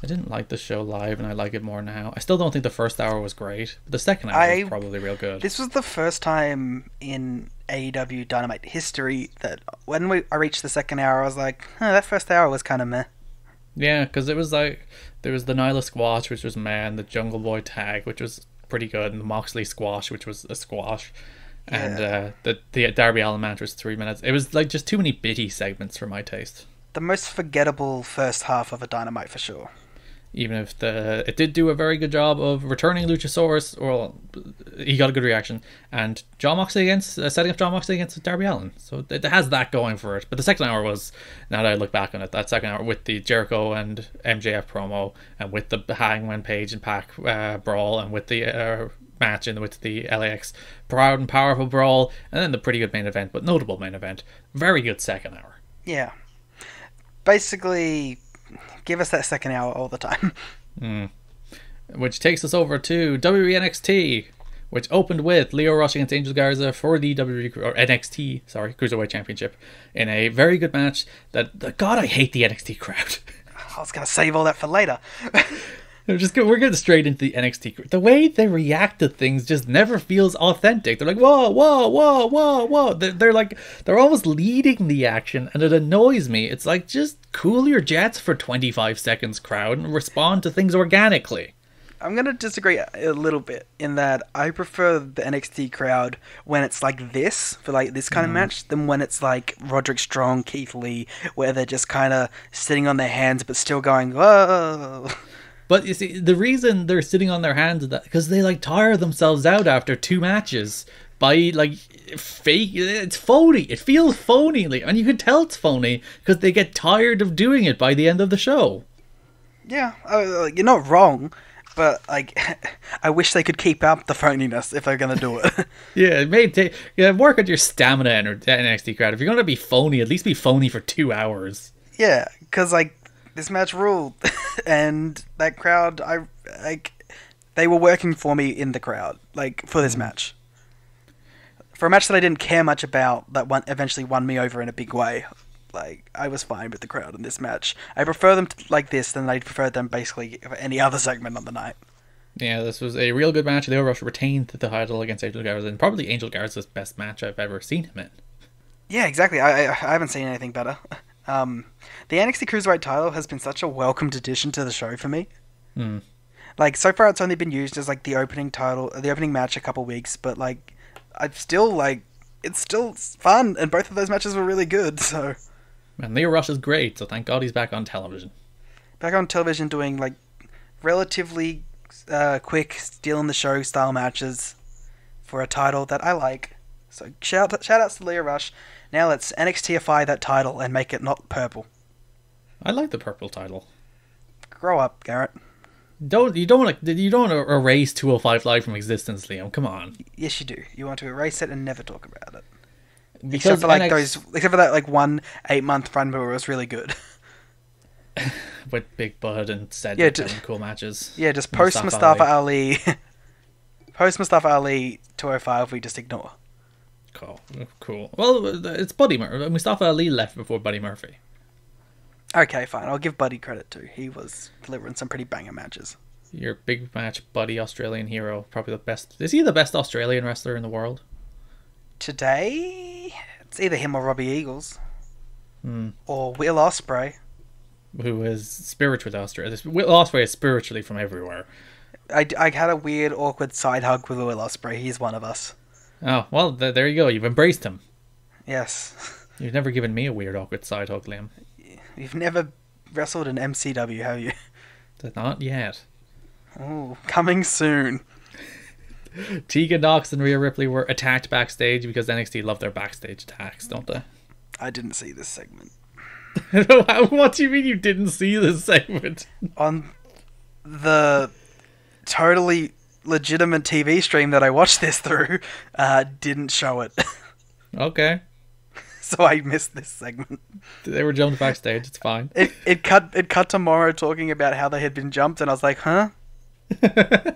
I didn't like the show live, and I like it more now. I still don't think the first hour was great, but the second hour I- was probably real good. This was the first time in AEW Dynamite history that when we I reached the second hour, I was like, huh, that first hour was kind of meh. Yeah, because it was like there was the Nyla squash, which was man, the Jungle Boy tag, which was pretty good, and the Moxley squash, which was a squash, and Yeah. uh, the the Darby Allin match was three minutes. It was like just too many bitty segments for my taste. The most forgettable first half of a Dynamite for sure. Even if the it did do a very good job of returning Luchasaurus, well, he got a good reaction, and Jon Moxley against uh, setting up Jon Moxley against Darby Allin. so it has that going for it. But the second hour was, now that I look back on it, that second hour with the Jericho and MJF promo, and with the Hangman Page and Pac uh, brawl, and with the uh, match and with the LAX proud and powerful brawl, and then the pretty good main event, but notable main event. Very good second hour. Yeah. Basically, give us that second hour all the time. Hmm. which takes us over to WWE NXT, which opened with Lio Rush against Angel Garza for the WWE or NXT, sorry, Cruiserweight Championship in a very good match. That, that God, I hate the NXT crowd. I was gonna save all that for later. We're just we're getting straight into the NXT. crowd. The way they react to things just never feels authentic. They're like whoa, whoa, whoa, whoa, whoa. They're, they're like they're almost leading the action, and it annoys me. It's like just cool your jets for twenty five seconds, crowd, and respond to things organically. I'm gonna disagree a little bit in that I prefer the NXT crowd when it's like this for like this kind of mm-hmm. match than when it's like Roderick Strong, Keith Lee, where they're just kind of sitting on their hands but still going whoa. But you see, the reason they're sitting on their hands is that because they like tire themselves out after two matches by like fake. It's phony. It feels phony, like, and you can tell it's phony because they get tired of doing it by the end of the show. Yeah, uh, you're not wrong, but like I wish they could keep up the phoniness if they're gonna do it. Yeah, it may take. Yeah, work on your stamina and NXT crowd. If you're gonna be phony, at least be phony for two hours. yeah, because like this match ruled, and that crowd, I like they were working for me in the crowd, like for this mm. match. For a match that I didn't care much about, that one eventually won me over in a big way. Like I was fine with the crowd in this match. I prefer them t- like this than I prefer them basically for any other segment on the night. Yeah, this was a real good match. Lio Rush retained the title against Angel Garza, and probably Angel Garza's best match I've ever seen him in. Yeah, exactly. I, I, I haven't seen anything better. Um, the NXT Cruiserweight title has been such a welcomed addition to the show for me. Hmm. Like so far, it's only been used as like the opening title, the opening match, a couple weeks. But like, I've still like, it's still fun, and both of those matches were really good. So And Lio Rush is great, so thank God he's back on television. back on television, doing like relatively uh, quick, stealing the show style matches for a title that I like. So shout shout outs to Lio Rush. Now let's NXTify that title and make it not purple. I like the purple title. Grow up, Garrett. Don't you don't want to you don't want to erase 205 live from existence, Liam? Come on. Yes, you do. You want to erase it and never talk about it. Because except for like NX those, except for that like one eight month run where it was really good. with Big Bud and said Yeah, d- cool matches. yeah, just post Mustafa Ali, post Mustafa Ali 205. We just ignore. Cool, cool. Well, it's Buddy Murphy. Mustafa Ali left before Buddy Murphy. Okay, fine. I'll give Buddy credit too. He was delivering some pretty banger matches. Your big match buddy Australian hero, probably the best. Is he the best Australian wrestler in the world? Today, it's either him or Robbie Eagles, Hmm. or Will Ospreay. Who is spiritually Australia? This Will Ospreay is spiritually from everywhere. I, I had a weird, awkward side hug with Will Ospreay. He's one of us. Oh well, th- there you go. You've embraced him. Yes. You've never given me a weird awkward side hug, Liam. You've never wrestled in MCW, have you? Not yet. Oh, coming soon. Tegan Nox and Rhea Ripley were attacked backstage because NXT love their backstage attacks, don't they? I didn't see this segment. what do you mean you didn't see this segment? On the totally legitimate TV stream that I watched this through, uh, didn't show it. Okay. so I missed this segment. They were jumped backstage, it's fine. It, it cut it cut to Mauro talking about how they had been jumped, and I was like, huh?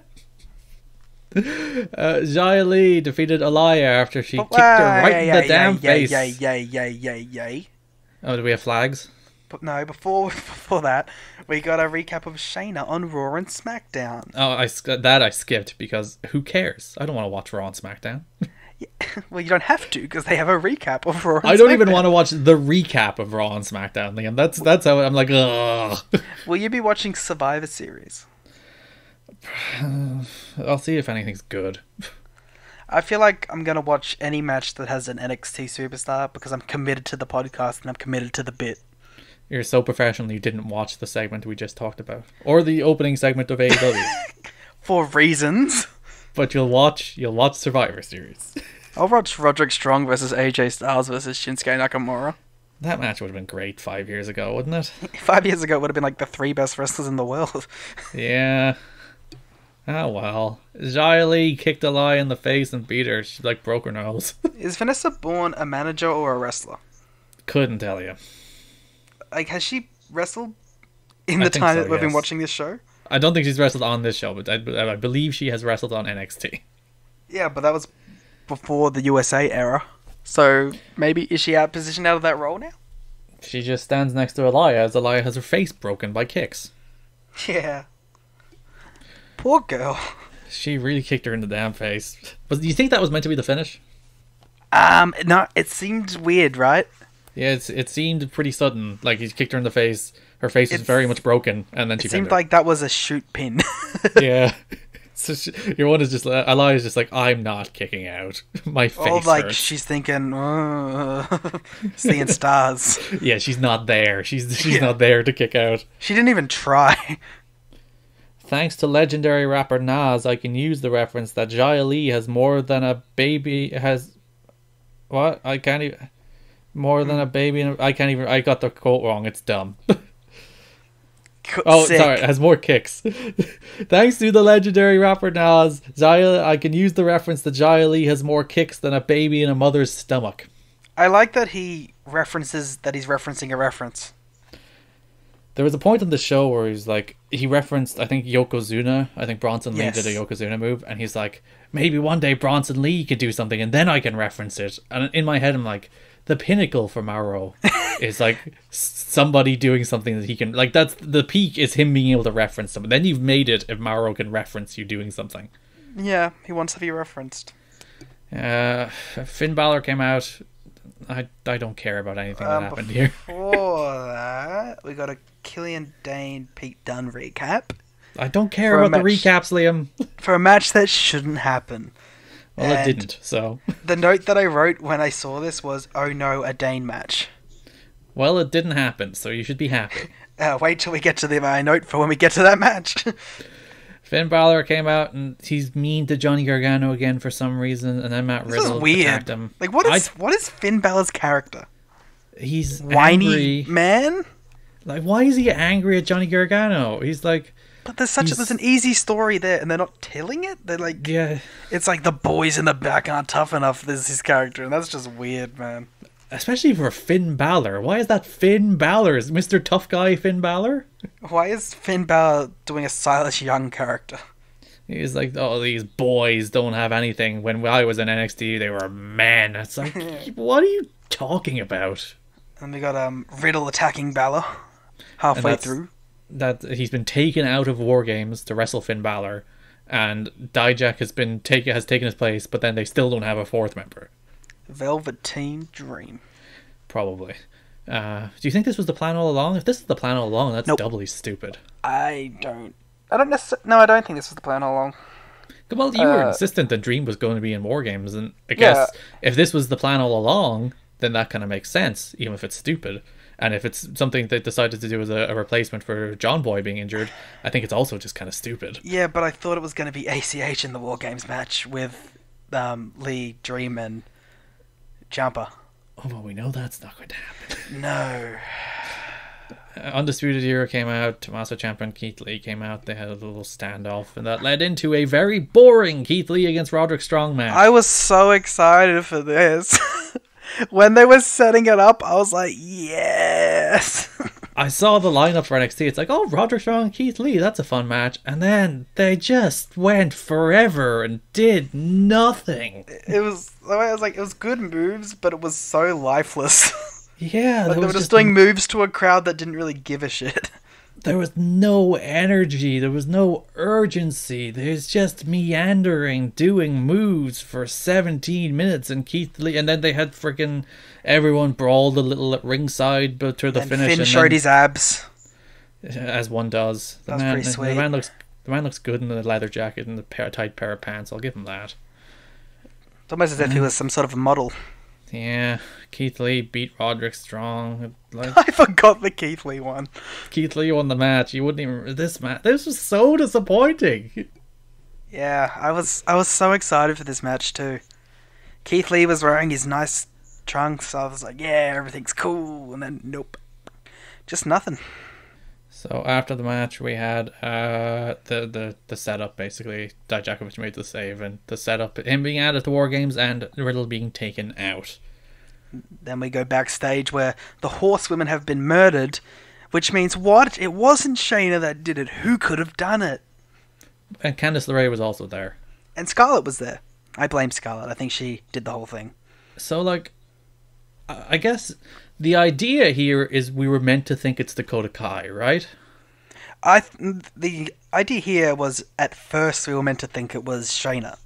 Uh, Xia Li defeated Aliyah after she kicked her right in yeah, the damn face. Yeah, yeah, yeah, yeah, yeah, yeah. Oh, do we have flags? But no, before before that, we got a recap of Shayna on Raw and SmackDown. Oh, I that I skipped because who cares? I don't want to watch Raw and SmackDown. Well, you don't have to because they have a recap of Raw. And I don't even want to watch the recap of Raw and SmackDown, Liam. That's that's how I'm like, ugh. Will you be watching Survivor Series? I'll see if anything's good. I feel like I'm gonna watch any match that has an NXT superstar because I'm committed to the podcast and I'm committed to the bit. You're so professional you didn't watch the segment we just talked about. Or the opening segment of AEW. For reasons. but you'll watch you'll watch Survivor Series. I'll watch Roderick Strong versus AJ Styles versus Shinsuke Nakamura. That match would have been great five years ago, wouldn't it? Five years ago, it would have been like the three best wrestlers in the world. Yeah. Oh well. Xia kicked a lie in the face and beat her. She like broke her nose. Is Vanessa Borne a manager or a wrestler? Couldn't tell you. Like, has she wrestled in I the time so, that we've been watching this show? I don't think she's wrestled on this show, but I, I believe she has wrestled on NXT. Yeah, but that was before the USA era. So maybe is she out positioned out of that role now? She just stands next to Aliyah as Aliyah has her face broken by kicks. Yeah. Poor girl. She really kicked her in the damn face. But do you think that was meant to be the finish? Um, no, it seemed weird, right? Yeah, it's, it seemed pretty sudden. Like he kicked her in the face. Her face was very much broken, and then she It seemed her. like that was a shoot pin. yeah. So she, your one is just uh, is just like I'm not kicking out. My face Or like hurts. she's thinking, uh, seeing stars. Yeah, she's not there. She's she's Yeah. not there to kick out. She didn't even try. Thanks to legendary rapper Nas, I can use the reference that Xia Li has more than a baby has. What I can't even. More than hmm. a baby. I can't even. I got the quote wrong. It's dumb. Oh, Sick. sorry, it has more kicks. Thanks to the legendary rapper Nas, Jaya, I can use the reference that Xia Li has more kicks than a baby in a mother's stomach. I like that he references that he's referencing a reference. There was a point in the show where he's like, he referenced, I think, Yokozuna. I think Bronson Lee Yes. did a Yokozuna move, and he's like, maybe one day Bronson Lee could do something, and then I can reference it. And in my head, I'm like, the pinnacle for Mauro is like somebody doing something that he can, like, that's the peak is him being able to reference something. Then you've made it if Mauro can reference you doing something. Yeah, he wants to be referenced. Uh, Finn Balor came out. I, I don't care about anything that Um, happened here. Before that, we got a Killian Dain Pete Dunne recap I don't care about the recaps, Liam. for a match that shouldn't happen. Well, it didn't, so. The note that I wrote when I saw this was, "Oh no, a Dain match." Well, it didn't happen, so you should be happy. Uh, wait till we get to the my note for when we get to that match. Finn Balor came out and he's mean to Johnny Gargano again for some reason, and then Matt this is Riddle weird. attacked him. Like, what is what is Finn Balor's character? He's Whiny angry. man. Like, why is he angry at Johnny Gargano? He's like, But there's such a, there's an easy story there, and they're not telling it. They're like, Yeah, it's like the boys in the back aren't tough enough. There's his character, and that's just weird, man. especially for Finn Balor. Why is that Finn Balor? Is Mr. Tough Guy Finn Balor? Why is Finn Balor doing a Silas Young character? He's like, oh, these boys don't have anything. When I was in NXT, they were men. It's like, what are you talking about? And we got um Riddle attacking Balor halfway through. That he's been taken out of War Games to wrestle Finn Balor, and Dijak has been taken has taken his place, but then they still don't have a fourth member. Velveteen Dream. Probably. Uh, do you think this was the plan all along? If this is the plan all along, that's Nope. doubly stupid. I don't. I don't necessarily. No, I don't think this was the plan all along. Well, you were Uh, insistent that Dream was going to be in War Games, and I guess if this was the plan all along, then that kind of makes sense, even if it's stupid. And if it's something they decided to do as a, a replacement for John Boy being injured, I think it's also just kind of stupid. Yeah, but I thought it was going to be ACH in the War Games match with um, Lee, Dream, and Jumper. Oh, well, we know that's not going to happen. No. Undisputed Era came out, Tommaso Ciampa and Keith Lee came out, they had a little standoff, and that led into a very boring Keith Lee against Roderick Strong match. I was so excited for this. when they were setting it up, I was like, yes. I saw the lineup for NXT. It's like, oh, Roderick Strong and Keith Lee, that's a fun match. And then they just went forever and did nothing. it was. I was like, it was good moves, but it was so lifeless. Yeah, like they were just just, doing moves to a crowd that didn't really give a shit. There was no energy. There was no urgency. There's just meandering, doing moves for 17 minutes. And Keith Lee, and then they had freaking everyone brawled a little at ringside, but to the and finish. Finn and showed his abs. as one does. The That's man, pretty sweet. The man looks, the man looks good in the leather jacket and the pair, tight pair of pants. I'll give him that. It's almost as if he mm. was some sort of model. Yeah, Keith Lee beat Roderick Strong. Like I forgot the Keith Lee one. Keith Lee won the match. You wouldn't even this match. This was so disappointing. Yeah, I was I was so excited for this match too. Keith Lee was wearing his nice trunks. I was like, yeah, everything's cool, and then nope, just nothing. So after the match, we had uh the the the setup basically. Dijakovic made the save and the setup, him being added to War Games and Riddle being taken out. Then we go backstage where the horsewomen have been murdered, which means what? It wasn't Shayna that did it. Who could have done it? And Candice LeRae was also there. And Scarlett was there. I blame Scarlett. I think she did the whole thing. So like, I I guess the idea here is we were meant to think it's Dakota Kai, right? I th- the idea here was at first we were meant to think it was Shayna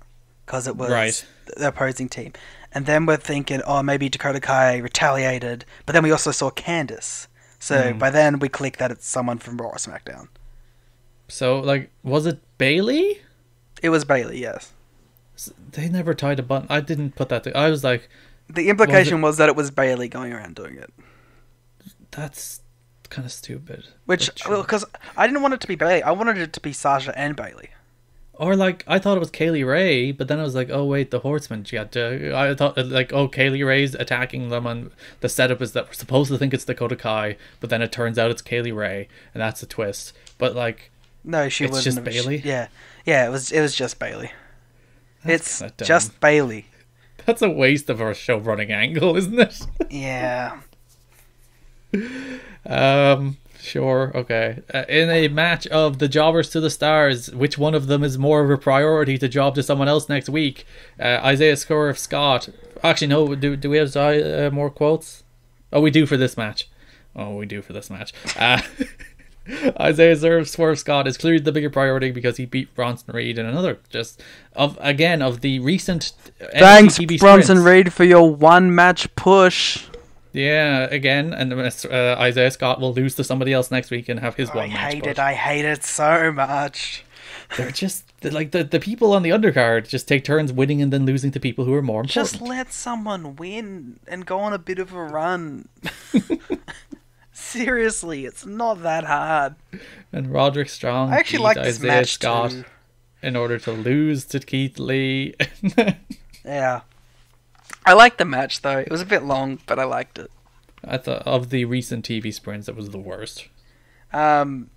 because it was Right. the opposing team, and then we're thinking, oh, maybe Dakota Kai retaliated, but then we also saw Candice. So hmm. by then we click that it's someone from Raw or SmackDown. So like, was it Bayley? It was Bayley, yes. They never tied a button. I didn't put that. To, I was like, The implication was, that it was Bayley going around doing it, that's kind of stupid. which because I didn't want it to be Bayley, I wanted it to be Sasha and Bayley. Or like I thought it was Kay Lee Ray, but then I was like, oh wait, the Horseman. She had to. I thought uh, like, oh, Kay Lee Ray's attacking them, and the setup is that we're supposed to think it's Dakota Kai, but then it turns out it's Kay Lee Ray, and that's a twist. But like, No, she It's wasn't. just Bayley? Yeah, yeah, it was. It was just Bayley. it's just Bayley. that's a waste of our show running angle, isn't it? Yeah. Um, sure, okay. Uh, in a match of the jobbers to the stars, which one of them is more of a priority to job to someone else next week? Uh, Isaiah Swerve Scott. Actually, no. Do do we have uh, more quotes? Oh, we do for this match. Oh, we do for this match. Uh, Isaiah Swerve, Scott is clearly the bigger priority because he beat Bronson Reed in another just of again of the recent. Thanks, Bronson sprints. Reed, for your one match push. Yeah, again, and uh, Isaiah Scott will lose to somebody else next week and have his I one match. hate push. it. I hate it so much. They're just they're like the the people on the undercard just take turns winning and then losing to people who are more important. Just let someone win and go on a bit of a run. Seriously, it's not that hard. and Roderick Strong. I actually like this Isaiah match Scott too. in order to lose to Keith Lee. Yeah. I liked the match though. It was a bit long, but I liked it. I thought of the recent TV sprints, that was the worst. Um,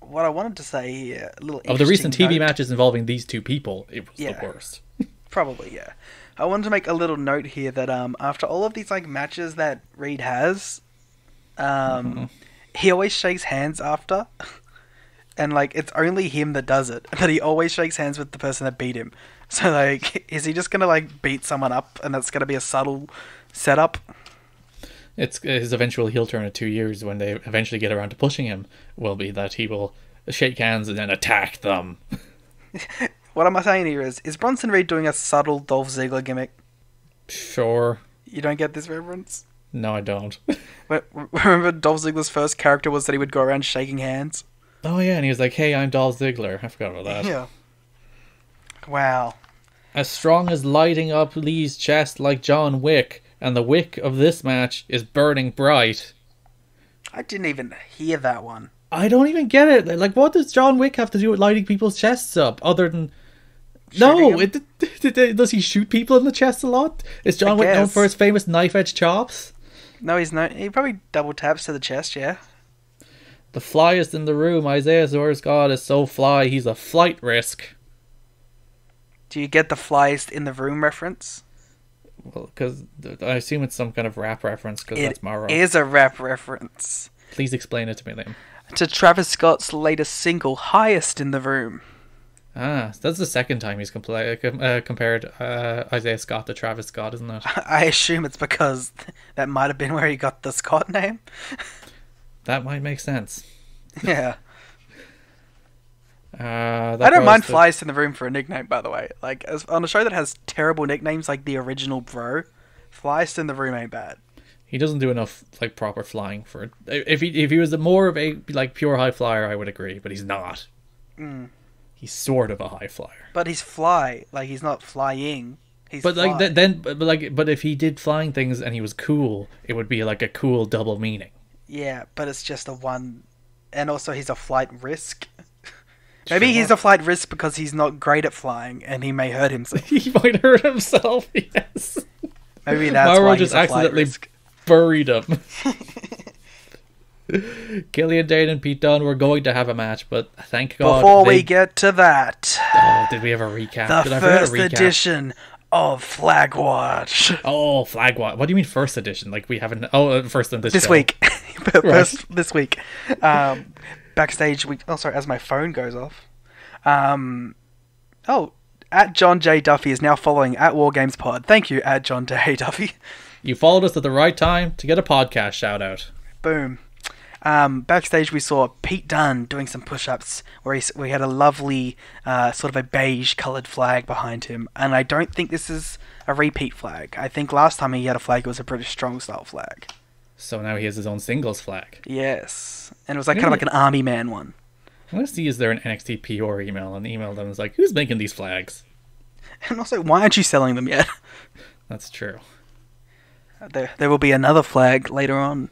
what I wanted to say here, a little Of the recent interesting TV matches involving these two people, it was Yeah. the worst. Probably, yeah. I wanted to make a little note here that um, after all of these like matches that Reed has, um, Mm-hmm. he always shakes hands after, and like it's only him that does it, but he always shakes hands with the person that beat him. So like, is he just gonna like beat someone up, and that's gonna be a subtle setup? It's his eventual heel turn in two years when they eventually get around to pushing him will be that he will shake hands and then attack them. What am I saying here is, is Bronson Reed doing a subtle Dolph Ziggler gimmick? Sure. You don't get this reference? No, I don't. Remember Dolph Ziggler's first character was that he would go around shaking hands? oh yeah, and he was like, "Hey, I'm Dolph Ziggler." I forgot about that. Yeah. Wow. As strong as lighting up Lee's chest like John Wick, and the wick of this match is burning bright. I didn't even hear that one. I don't even get it. Like, what does John Wick have to do with lighting people's chests up, other than? No, Shooting it, does he shoot people in the chest a lot? Is John I Wick known for his famous knife edge chops? No, he's no. He probably double taps to the chest. Yeah. The flyest in the room, Isaiah Zore's God is so fly, he's a flight risk. Do you get the flyest in the room reference? Well, because I assume it's some kind of rap reference, because It that's Mauro. is a rap reference Please explain it to me, Liam. to Travis Scott's latest single, "Highest in the Room." Ah, that's the second time he's compla- uh, compared uh, Isaiah Scott to Travis Scott, isn't it? I assume it's because that might have been where he got the Scott name. That might make sense. yeah. Uh, that I don't mind the- flyest in the room for a nickname, by the way. Like as, on a show that has terrible nicknames, like the original Bro, flies in the room ain't bad. He doesn't do enough like proper flying for it. If he if he was more of a like pure high flyer, I would agree, but he's not. Mm. He's sort of a high flyer. But he's fly, like he's not flying. He's But like th- then, but like, but if he did flying things and he was cool, it would be like a cool double meaning. Yeah, but it's just a one, and also he's a flight risk. Maybe Sure. he's a flight risk because he's not great at flying and he may hurt himself. he might hurt himself. Yes. Maybe that's Mauro why just he's a flight accidentally risk. buried him. Killian Dain and Pete Dunne were going to have a match, but thank God. Before they- we get to that, oh, did we have a recap? the did first recap? edition of Flag Watch Oh, flag what? What do you mean first edition? Like we haven't? Oh, uh, first in this this show. week. first this week. Um, backstage We. Oh, sorry. As my phone goes off. Um, oh, at John J Duffy is now following at War Games Pod. Thank you, at John J Duffy. You followed us at the right time to get a podcast shout out. Boom. Um, backstage, we saw Pete Dunne doing some push-ups, where he s- we had a lovely uh, sort of a beige-coloured flag behind him, and I don't think this is a repeat flag. I think last time he had a flag, it was a British strong style flag. So now he has his own singles flag. Yes, and it was like kind of like an army man one. I'm gonna see is there an NXT PR email and email them. It's like, who's making these flags? And also, why aren't you selling them yet? That's true. there, there will be another flag later on.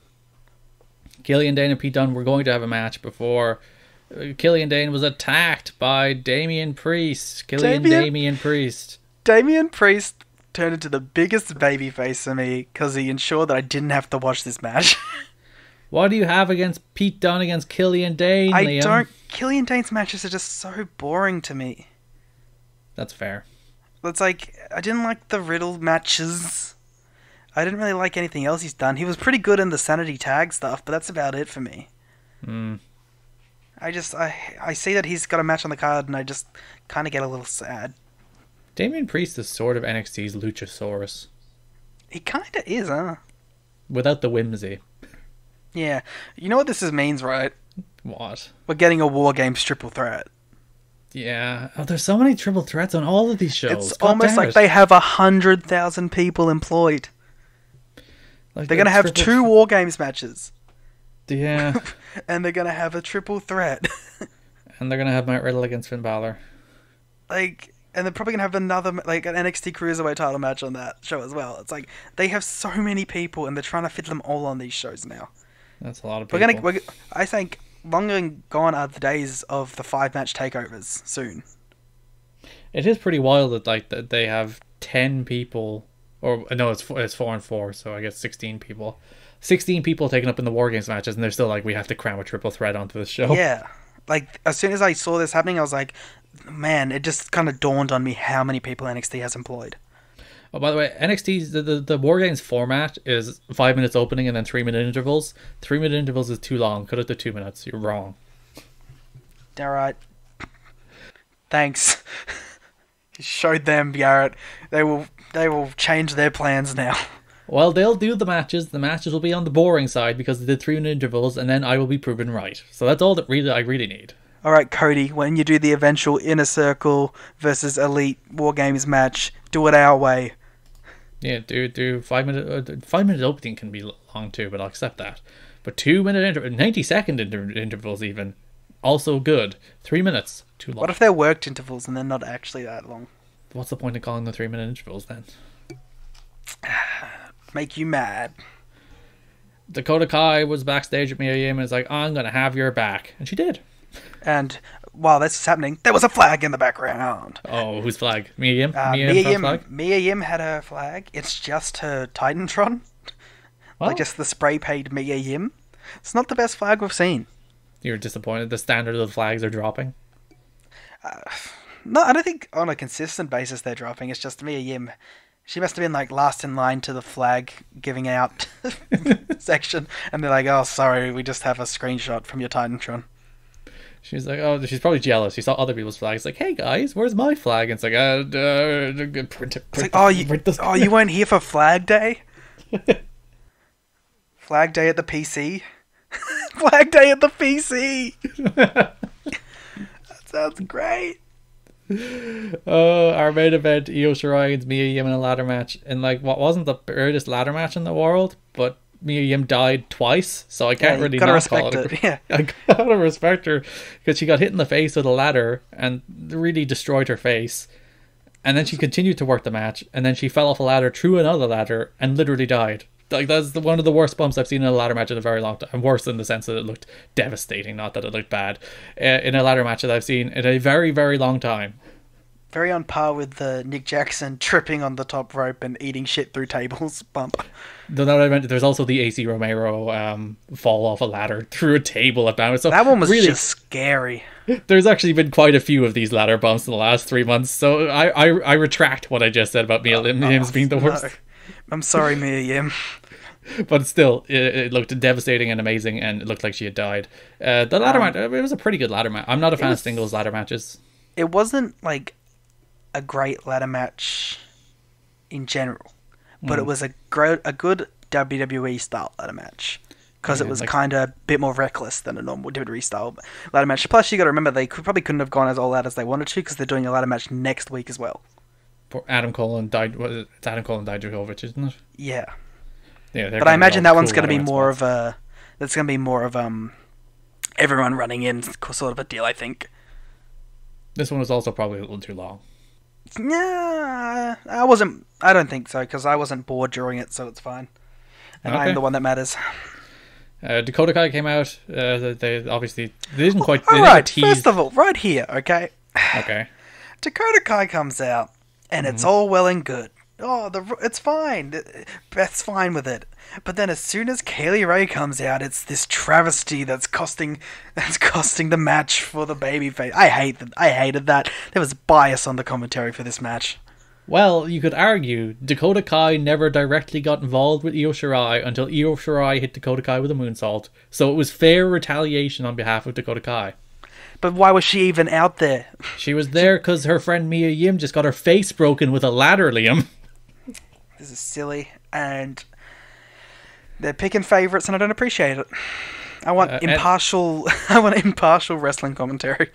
Killian Dain and Pete Dunne were going to have a match before uh, Killian Dain was attacked by Damian Priest. Killian Damian? Damian Priest. Damian Priest turned into the biggest babyface for me because he ensured that I didn't have to watch this match. What do you have against Pete Dunne against Killian Dain, I Liam? don't. Killian Dain's matches are just so boring to me. That's fair. It's like I didn't like the Riddle matches. I didn't really like anything else he's done. He was pretty good in the Sanity Tag stuff, but that's about it for me. Hmm. I just I I see that he's got a match on the card, and I just kind of get a little sad. Damian Priest is sort of NXT's Luchasaurus He kind of is, huh? without the whimsy. Yeah. You know what this is means, right? What? We're getting a War Games triple threat. Yeah. Oh, there's so many triple threats on all of these shows. it's God almost like it. they have a hundred thousand people employed. Like, They're gonna have two War Games matches, yeah, and they're gonna have a triple threat. and they're gonna have Matt Riddle against Finn Balor. like and they're probably gonna have another like an NXT Cruiserweight title match on that show as well. It's like they have so many people and they're trying to fit them all on these shows now. That's a lot of people. We're gonna, we're, I think, long and gone are the days of the five match takeovers soon. It is pretty wild that like that they have ten people, or no, it's four, it's four and four, so I guess sixteen people. Sixteen people taken up in the War Games matches, and they're still like, we have to cram a triple threat onto the show. Yeah, like as soon as I saw this happening, I was like, man, it just kind of dawned on me how many people NXT has employed. Oh, by the way, NXT's the, the, the War Games format is five minutes opening and then three minute intervals. Three minute intervals is too long. Cut it to two minutes. You're wrong. All right. Thanks. Showed them, Garrett. They will they will change their plans now. Well, they'll do the matches. The matches will be on the boring side because they did three minute intervals, and then I will be proven right. So that's all that really I really need. All right, Cody. When you do the eventual Inner Circle versus Elite War Games match, do it our way. Yeah, do do five minute uh, five minute opening can be long too, but I'll accept that. But two minute inter- ninety second inter- intervals even also good. Three minutes too long. What if they're worked intervals and they're not actually that long? What's the point of calling the three minute intervals then? Make you mad. Dakota Kai was backstage at Mia Yim and was like, "I'm gonna have your back," and she did. And while this is happening, there was a flag in the background. Oh, whose flag? Mia Yim. Uh, Mia Mia Yim, flag. Mia Yim had her flag. It's just her Titantron, Well, like just the spray painted Mia Yim. It's not the best flag we've seen. you're disappointed. The standard of the flags are dropping. No, I don't think on a consistent basis they're dropping. It's just Mia Yim. She must have been like last in line to the flag giving out section, and they're like, "Oh, sorry, we just have a screenshot from your Titantron." She's like, oh, she's probably jealous. She saw other people's flags. Like, hey guys, where's my flag? And it's like, uh, uh print. Print It's like, "Oh, you, oh, you weren't here for Flag Day? Flag Day at the PC? Flag Day at the PC! that sounds great. Oh, our main event, Io Shirai against Mia Yim in a ladder match. And like, what wasn't the greatest ladder match in the world? But Mia Yim died twice, so I can't you really not call respect it. it, yeah. I gotta respect her because she got hit in the face with a ladder and really destroyed her face. And then she continued to work the match, and then she fell off a ladder through another ladder and literally died. Like that's the, one of the worst bumps I've seen in a ladder match in a very long time. And worse in the sense that it looked devastating, not that it looked bad. Uh, in a ladder match that I've seen in a very, very long time. Very on par with the Nick Jackson tripping on the top rope and eating shit through tables bump. Though that I meant, there's also the AC Romero um, fall off a ladder through a table at now. So That one was really, just scary. there's actually been quite a few of these ladder bumps in the last three months. So I, I, I retract what I just said about Mia Lim Yim's being the worst. No. I'm sorry, Mia Yim. But still, it, it looked devastating and amazing, and it looked like she had died. Uh, the ladder match, it was a pretty good ladder match. I'm not a fan was- of singles ladder matches. It wasn't like a great ladder match in general, but Hmm. it was a great, a good WWE style ladder match because Yeah, it was like- kind of a bit more reckless than a normal WWE style ladder match. Plus, you got to remember they could, probably couldn't have gone as all out as they wanted to because they're doing a ladder match next week as well. Adam Cole and died. What is it? It's Adam Cole and Dijakovic, isn't it? Yeah, Yeah, but I imagine that one's going to be more of a. That's going to be more of um, everyone running in sort of a deal. I think. This one was also probably a little too long. Yeah, I wasn't. I don't think so because I wasn't bored during it, so it's fine. And Okay. I'm the one that matters. Uh, Dakota Kai came out. Uh, they- obviously they didn't quite. They All right, first of all, right here, okay. okay. Dakota Kai comes out, and it's Mm-hmm. all well and good. Oh, the it's fine. Beth's fine with it. But then, as soon as Kay Lee Ray comes out, it's this travesty that's costing that's costing the match for the babyface. I hate that. I hated that. There was bias on the commentary for this match. Well, you could argue Dakota Kai never directly got involved with Io Shirai until Io Shirai hit Dakota Kai with a moonsault, so it was fair retaliation on behalf of Dakota Kai. But why was she even out there? She was there because her friend Mia Yim just got her face broken with a ladder, Liam. This is silly, and they're picking favorites, and I don't appreciate it. I want Uh, and- impartial. I want impartial wrestling commentary.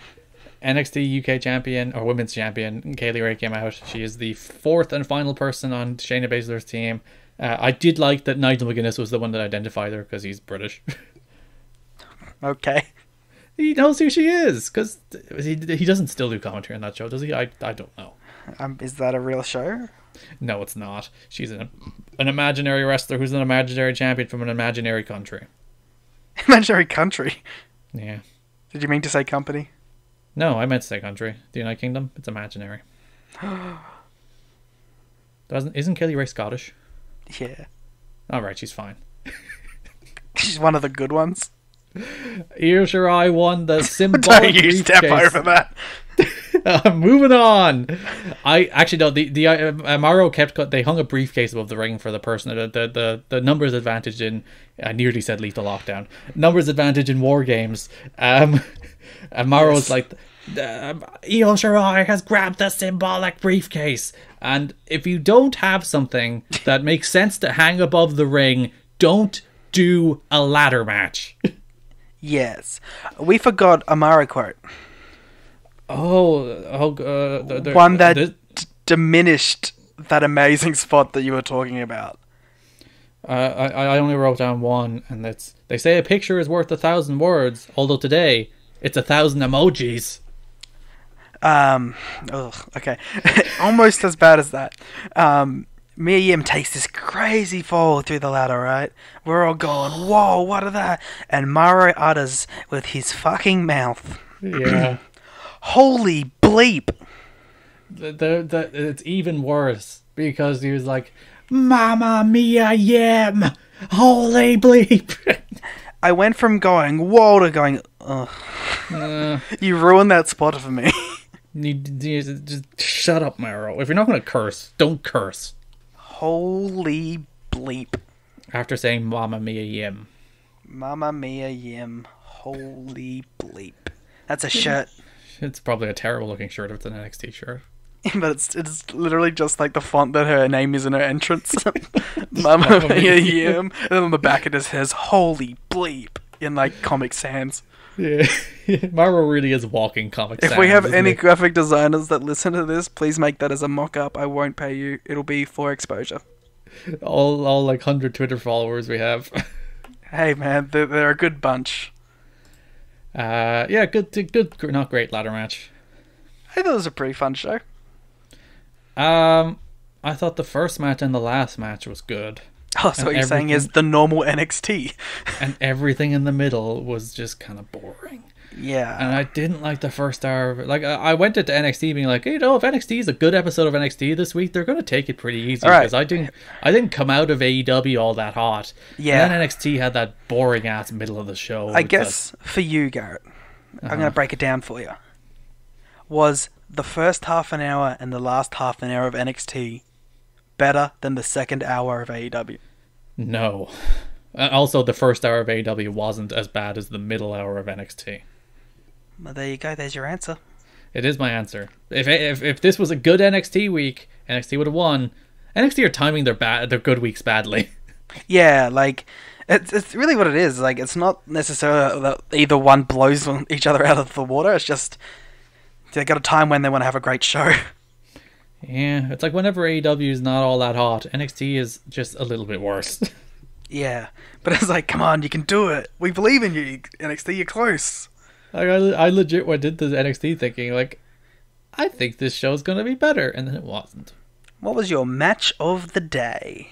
NXT UK champion or women's champion Kay Lee Ray came out. She is the fourth and final person on Shayna Baszler's team. Uh, I did like that Nigel McGuinness was the one that identified her because he's British. Okay. he knows who she is because he he doesn't still do commentary on that show, does he? I I don't know. Um, is that a real show? No, it's not. She's an an imaginary wrestler who's an imaginary champion from an imaginary country. Imaginary country. Yeah. Did you mean to say company? No, I meant to say country. The United Kingdom. It's imaginary. Doesn't isn't Kelly Ray Scottish? Yeah. All right, she's fine. She's one of the good ones. Io Shirai won the symbolic Don't you step over that. Uh, moving on. I actually no. The the uh, Amaro kept. They hung a briefcase above the ring for the person. The the the, the numbers advantage in. I nearly said lethal lockdown. Numbers advantage in war games. Um, Amaro's Yes. like. Um, Io Shirai has grabbed the symbolic briefcase, and if you don't have something that makes sense to hang above the ring, don't do a ladder match. Yes. We forgot a Mara quote. Oh, oh, uh, the, the, One that this- d- diminished that amazing spot that you were talking about. Uh, I I only wrote down one, and that's they say a picture is worth a thousand words. Although today it's a thousand emojis. Um, ugh, okay. Almost as bad as that. Um, Mia Yim takes this crazy fall through the ladder, right? We're all going, whoa, what are that? And Mauro utters with his fucking mouth, Yeah, holy bleep. the, the, the, it's even worse because he was like, "Mama mia yam, holy bleep." I went from going, whoa, to going, ugh. uh, You ruined that spot for me. you, you, just shut up, Mauro. If you're not gonna curse, don't curse. holy bleep. After saying "Mama mia yam." Mamma Mia Yim, holy bleep. That's a shirt. It's probably a terrible looking shirt if it's an NXT shirt. but it's it's literally just like the font that her name is in her entrance. Mamma Mia. Yim. And then on the back it just says holy bleep in like Comic Sans. Yeah, Mauro really is walking comic. If we have any he? graphic designers that listen to this, please make that as a mock up. I won't pay you. It'll be for exposure. all all like hundred Twitter followers we have. Hey man, they're, they're a good bunch. Uh, yeah, good, good, not great ladder match. I thought it was a pretty fun show. Um, I thought the first match and the last match was good, Oh, so what you're saying is the normal NXT. and everything in the middle was just kind of boring. Yeah. And I didn't like the first hour. Of it. Like I I went into NXT being like, hey, you know, if NXT is a good episode of NXT this week, they're gonna take it pretty easy All right. because I didn't, I didn't come out of AEW all that hot. Yeah. And then NXT had that boring ass middle of the show. I guess for you, Garrett, I'm Uh-huh. going to break it down for you. Was the first half an hour and the last half an hour of NXT better than the second hour of AEW? no. Also, the first hour of AEW wasn't as bad as the middle hour of NXT. Well, there you go. There's your answer. It is my answer. If if if this was a good NXT week, NXT would have won. NXT are timing their bad their good weeks badly. Yeah, like it's it's really what it is. Like it's not necessarily that either one blows each other out of the water. It's just they got a time when they want to have a great show. Yeah, it's like whenever AEW is not all that hot, NXT is just a little bit worse. yeah, but it's like, come on, you can do it. We believe in you, NXT. You're close. Like I, I legit went into the NXT thinking like, I think this show's gonna be better, and then it wasn't. What was your match of the day?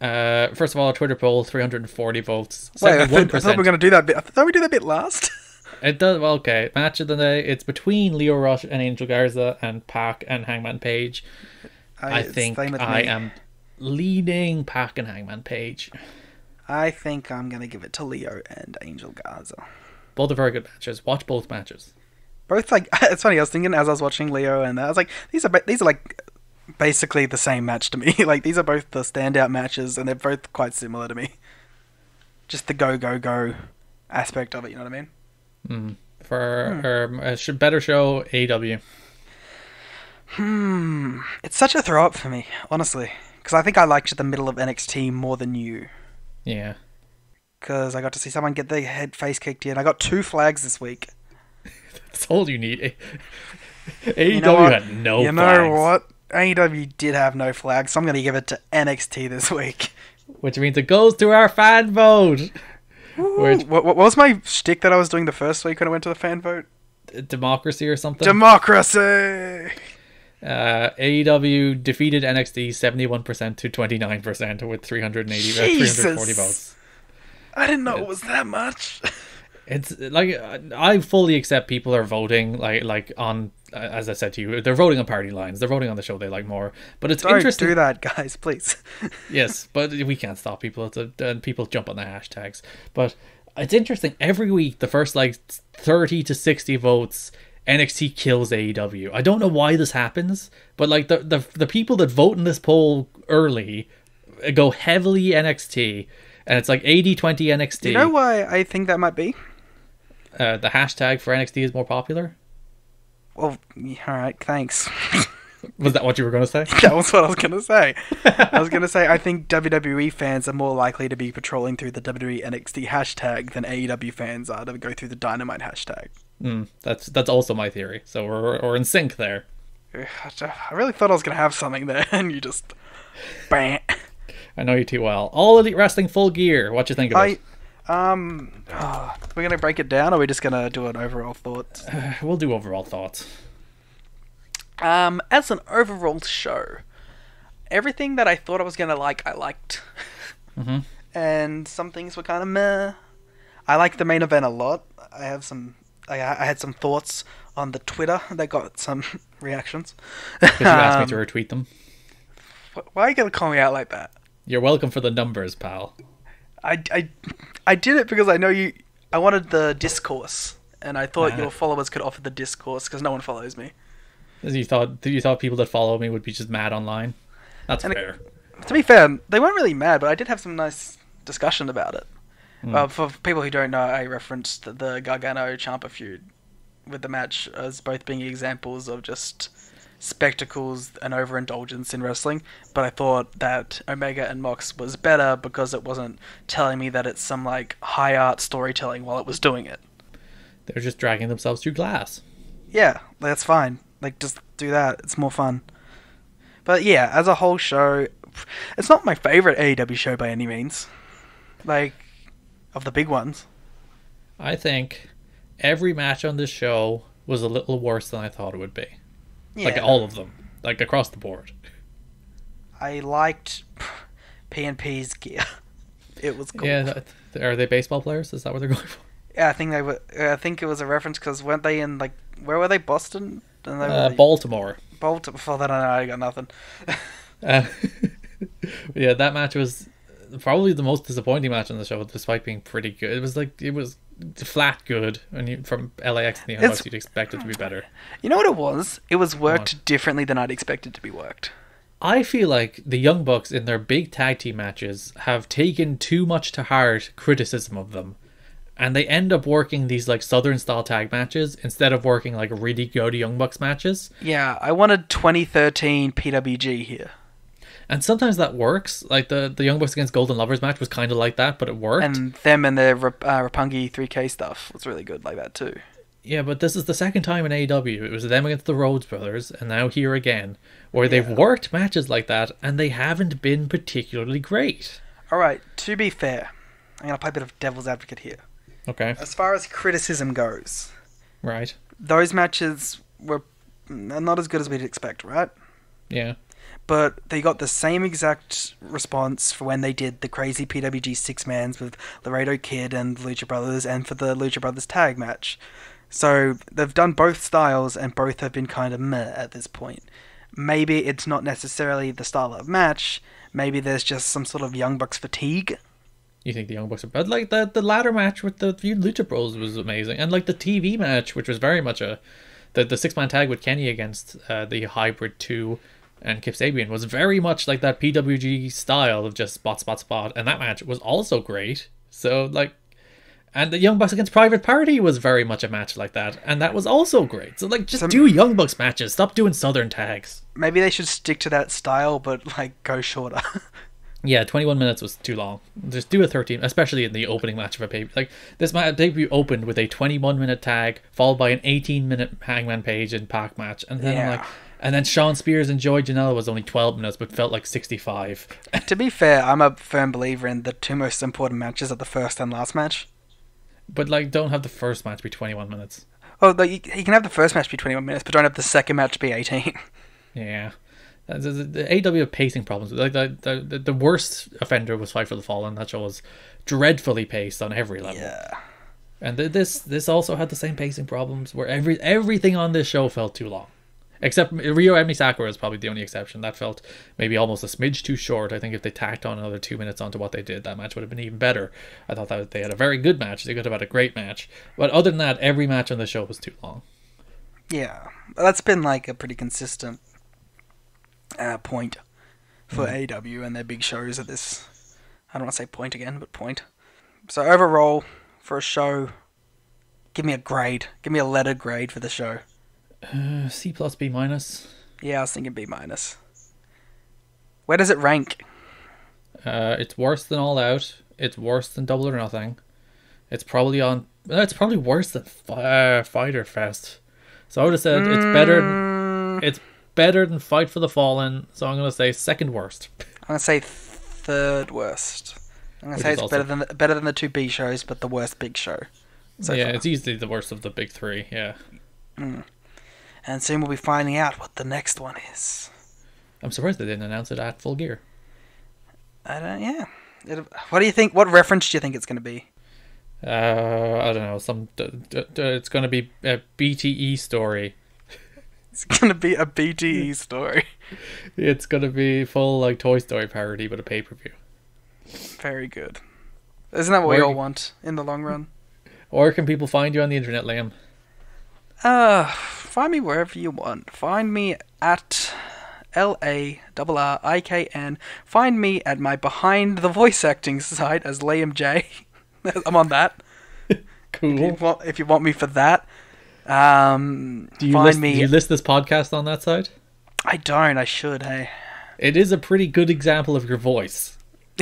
Uh, first of all, a Twitter poll, 340 votes, Wait, I, thought, I thought we were going to do that bit. I thought we do that bit last. It does well, okay. Match of the day. It's between Lio Rush and Angel Garza and Pac and Hangman Page. I it's think I am leading Pac and Hangman Page. I think I'm going to give it to Leo and Angel Garza. Both are very good matches. Watch both matches. Both like it's funny. I was thinking as I was watching Lio and that, I was like, these are these are like basically the same match to me. like these are both the standout matches, and they're both quite similar to me. Just the go go go aspect of it. You know what I mean? For um, a sh- better show, AW. Hmm. It's such a throw up for me, honestly, because I think I liked the middle of NXT more than you. Yeah. Because I got to see someone get their head face kicked in. I got two flags this week. That's all you need. AEW You know had no flags. you know flags, what? AEW did have no flags, so I'm going to give it to NXT this week. Which means it goes to our fan vote. Which What, what was my shtick that I was doing the first week when I went to the fan vote? democracy or something. Democracy! uh, AEW defeated NXT 71% to 29% with 380 uh, 340 votes. I didn't know it was that much. It's like I fully accept people are voting like like on as I said to you they're voting on party lines they're voting on the show they like more but it's Don't interesting do that, guys, please. yes but we can't stop people it's a, and people jump on the hashtags but It's interesting. Every week, the first like thirty to sixty votes, NXT kills AEW. I don't know why this happens, but like the the the people that vote in this poll early go heavily NXT, and it's like 80-20 NXT. You know why I think that might be? uh, the hashtag for NXT is more popular. Well, all right, thanks. Was that what you were going to say? that was what I was gonna say. I was gonna say I think WWE fans are more likely to be patrolling through the WWE NXT hashtag than AEW fans are to go through the Dynamite hashtag. Mm, that's that's also my theory. So we're we're in sync there. I really thought I was gonna have something there, and you just, bam. I know you too well. All Elite Wrestling Full Gear. What you think of I, it? um, ah, we're gonna break it down, or we're just gonna do an overall thought. We'll do overall thoughts. Um, as an overall show, everything that I thought I was gonna like, I liked, Mm-hmm. and some things were kind of meh. I like the main event a lot. I have some, I, I had some thoughts on the Twitter that got some reactions. Because you asked me Um, to retweet them. Why are you gonna call me out like that? You're welcome for the numbers, pal. I, I, I did it because I know you. I wanted the discourse, and I thought Ah. your followers could offer the discourse because no one follows me. You thought, you thought people that follow me would be just mad online. That's And it- fair. To be fair, they weren't really mad, but I did have some nice discussion about it. Hmm. Uh, for people who don't know, I referenced the, the Gargano Ciampa feud with the match as both being examples of just spectacles and overindulgence in wrestling. But I thought that Omega and Mox was better because it wasn't telling me that it's some like high art storytelling while it was doing it. They're just dragging themselves through glass. Yeah, that's fine. Like, just do that. It's more fun. But yeah, as a whole show, it's not my favorite AEW show by any means. Like, of the big ones. I think every match on this show was a little worse than I thought it would be. Yeah, Like all of them, like across the board. I liked PNP's gear. It was cool. Yeah, that, are they baseball players? Is that what they're going for? Yeah, I think they were. I think it was a reference because weren't they in like where were they? Boston. And they Uh, were Baltimore. Baltimore. Before that, I got nothing. Uh, yeah, that match was probably the most disappointing match on the show, despite being pretty good. It was like it was flat good, and you, from LAX and the It's- Bucks, you'd expect it to be better. You know what it was? It was worked differently than I'd expected to be worked. I feel like the Young Bucks in their big tag team matches have taken too much to heart criticism of them. And they end up working these like Southern style tag matches instead of working like really good Young Bucks matches. Yeah, I wanted 2013 PWG here. And sometimes that works. Like the, the Young Bucks against Golden Lovers match was kind of like that, but it worked. And them and their uh, Roppongi 3K stuff was really good like that too. Yeah, but this is the second time in AEW. It was them against the Rhodes Brothers, and now here again, where they've worked matches like that, and they haven't been particularly great. Alright, to be fair, I'm going to play a bit of devil's advocate here. Okay, As far as criticism goes, right. those matches were mm, not as good as we'd expect, right? Yeah. But they got the same exact response for when they did the crazy PWG six mans with Laredo Kid and the Lucha Brothers, and for the Lucha Brothers tag match. So they've done both styles, and both have been kind of meh at this point. Maybe it's not necessarily the style of match. Maybe there's just some sort of Young Bucks fatigue. You think the Young Bucks are bad? Like the the ladder match with the few Lucha Bros was amazing, and like the TV match, which was very much a the the six man tag with Kenny against uh, the Hybrid Two and Kip Sabian was very much like that PWG style of just spot spot spot, and that match was also great. So like. And the Young Bucks against Private Party was very much a match like that, and that was also great. So like, just Some- do Young Bucks matches. Stop doing Southern tags. Maybe they should stick to that style, but like go shorter. Yeah, 21 minutes was too long. Just do a 13, especially in the opening match of a pay Like, this ma- debut opened with a 21 minute tag, followed by an 18 minute Hangman Page and Pac match. And then I'm like, and then Shawn Spears and Joey Janela was only 12 minutes, but felt like 65. to be fair, I'm a firm believer in the two most important matches are the first and last match. but, like, don't have the first match be 21 minutes. Oh, the, you, can have the first match be 21 minutes, but don't have the second match be 18. Yeah. Uh, The, the, the AW have pacing problems. Like, the, the, the, the worst offender was Fight for the Fallen. That show was dreadfully paced on every level. yeah. And th- this this also had the same pacing problems where every everything on this show felt too long. Except Riho Emi Sakura is probably the only exception. That felt maybe almost a smidge too short. I think if they tacked on another two minutes onto what they did, that match would have been even better. I thought that they had a very good match. They could have had a great match. But other than that, every match on the show was too long. Yeah, that's been like a pretty consistent uh, point for AW and their big shows at this. I don't want to say point again, but point. So overall, for a show, give me a grade. Give me a letter grade for the show. Uh, C plus B minus. Yeah, I was thinking B minus. Where does it rank? Uh, it's worse than All Out. It's worse than Double or Nothing. It's probably on. It's probably worse than uh, Fyter Fest. So I would have said it's better. Mm. Than, it's better than Fight for the Fallen. So I'm gonna say second worst. I'm gonna say third worst. I'm gonna Which say it's better than the, better than the two B shows, but the worst big show. So yeah, far. it's easily the worst of the big three. Yeah, and soon we'll be finding out what the next one is. I'm surprised they didn't announce it at Full Gear. I don't. Yeah. It, what do you think? What reference do you think it's gonna be? Uh, I don't know. Some d- d- d- it's gonna be a BTE story. It's gonna be a BTE story. It's gonna be full like Toy Story parody, but a pay per view. Very good. Isn't that what we all want in the long run? Or can people find you on the internet, Liam? Uh, find me wherever you want. Find me at L A R R I K N. Find me at my behind the voice acting site as Liam J. I'm on that. If you, Cool. want, if you want me for that. Um, Do you find list, me. do you list this podcast on that site? I don't. I should. Hey, It is a pretty good example of your voice.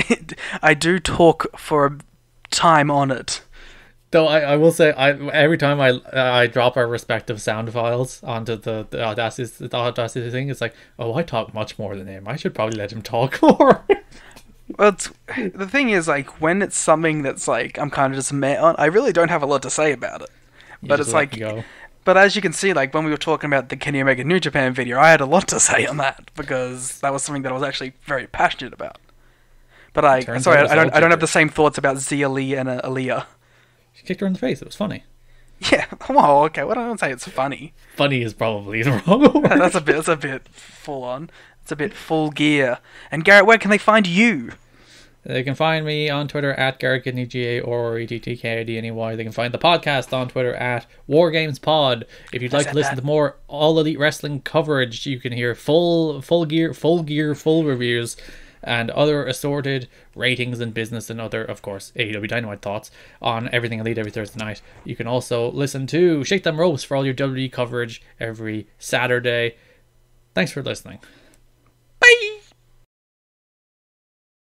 I do talk for a time on it. Though I, I will say, I every time I I drop our respective sound files onto the, the Audacity the Audacity thing, it's like, oh, I talk much more than him. I should probably let him talk more. Well, the thing is, like, when it's something that's like I'm kind of just meh on, I really don't have a lot to say about it. You But it's like, but as you can see, like when we were talking about the Kenny Omega New Japan video, I had a lot to say on that because that was something that I was actually very passionate about. But I, sorry, I, I don't, I don't have the same thoughts about Xia Li and uh, Aliyah. She kicked her in the face. It was funny. Yeah, well, okay, well, I don't say it's funny. Funny is probably the wrong word. That's a bit, that's a bit full on. It's a bit full gear. And Garrett, where can they find you? They can find me on Twitter at Garrett Kidney G A or E T T K I D N E Y. They can find the podcast on Twitter at WarGamesPod. If you'd like to listen that. to more All Elite Wrestling coverage, you can hear full full gear full gear full reviews and other assorted ratings and business and other, of course, AEW Dynamite thoughts on everything Elite every Thursday night. You can also listen to Shake Them Ropes for all your WWE coverage every Saturday. Thanks for listening.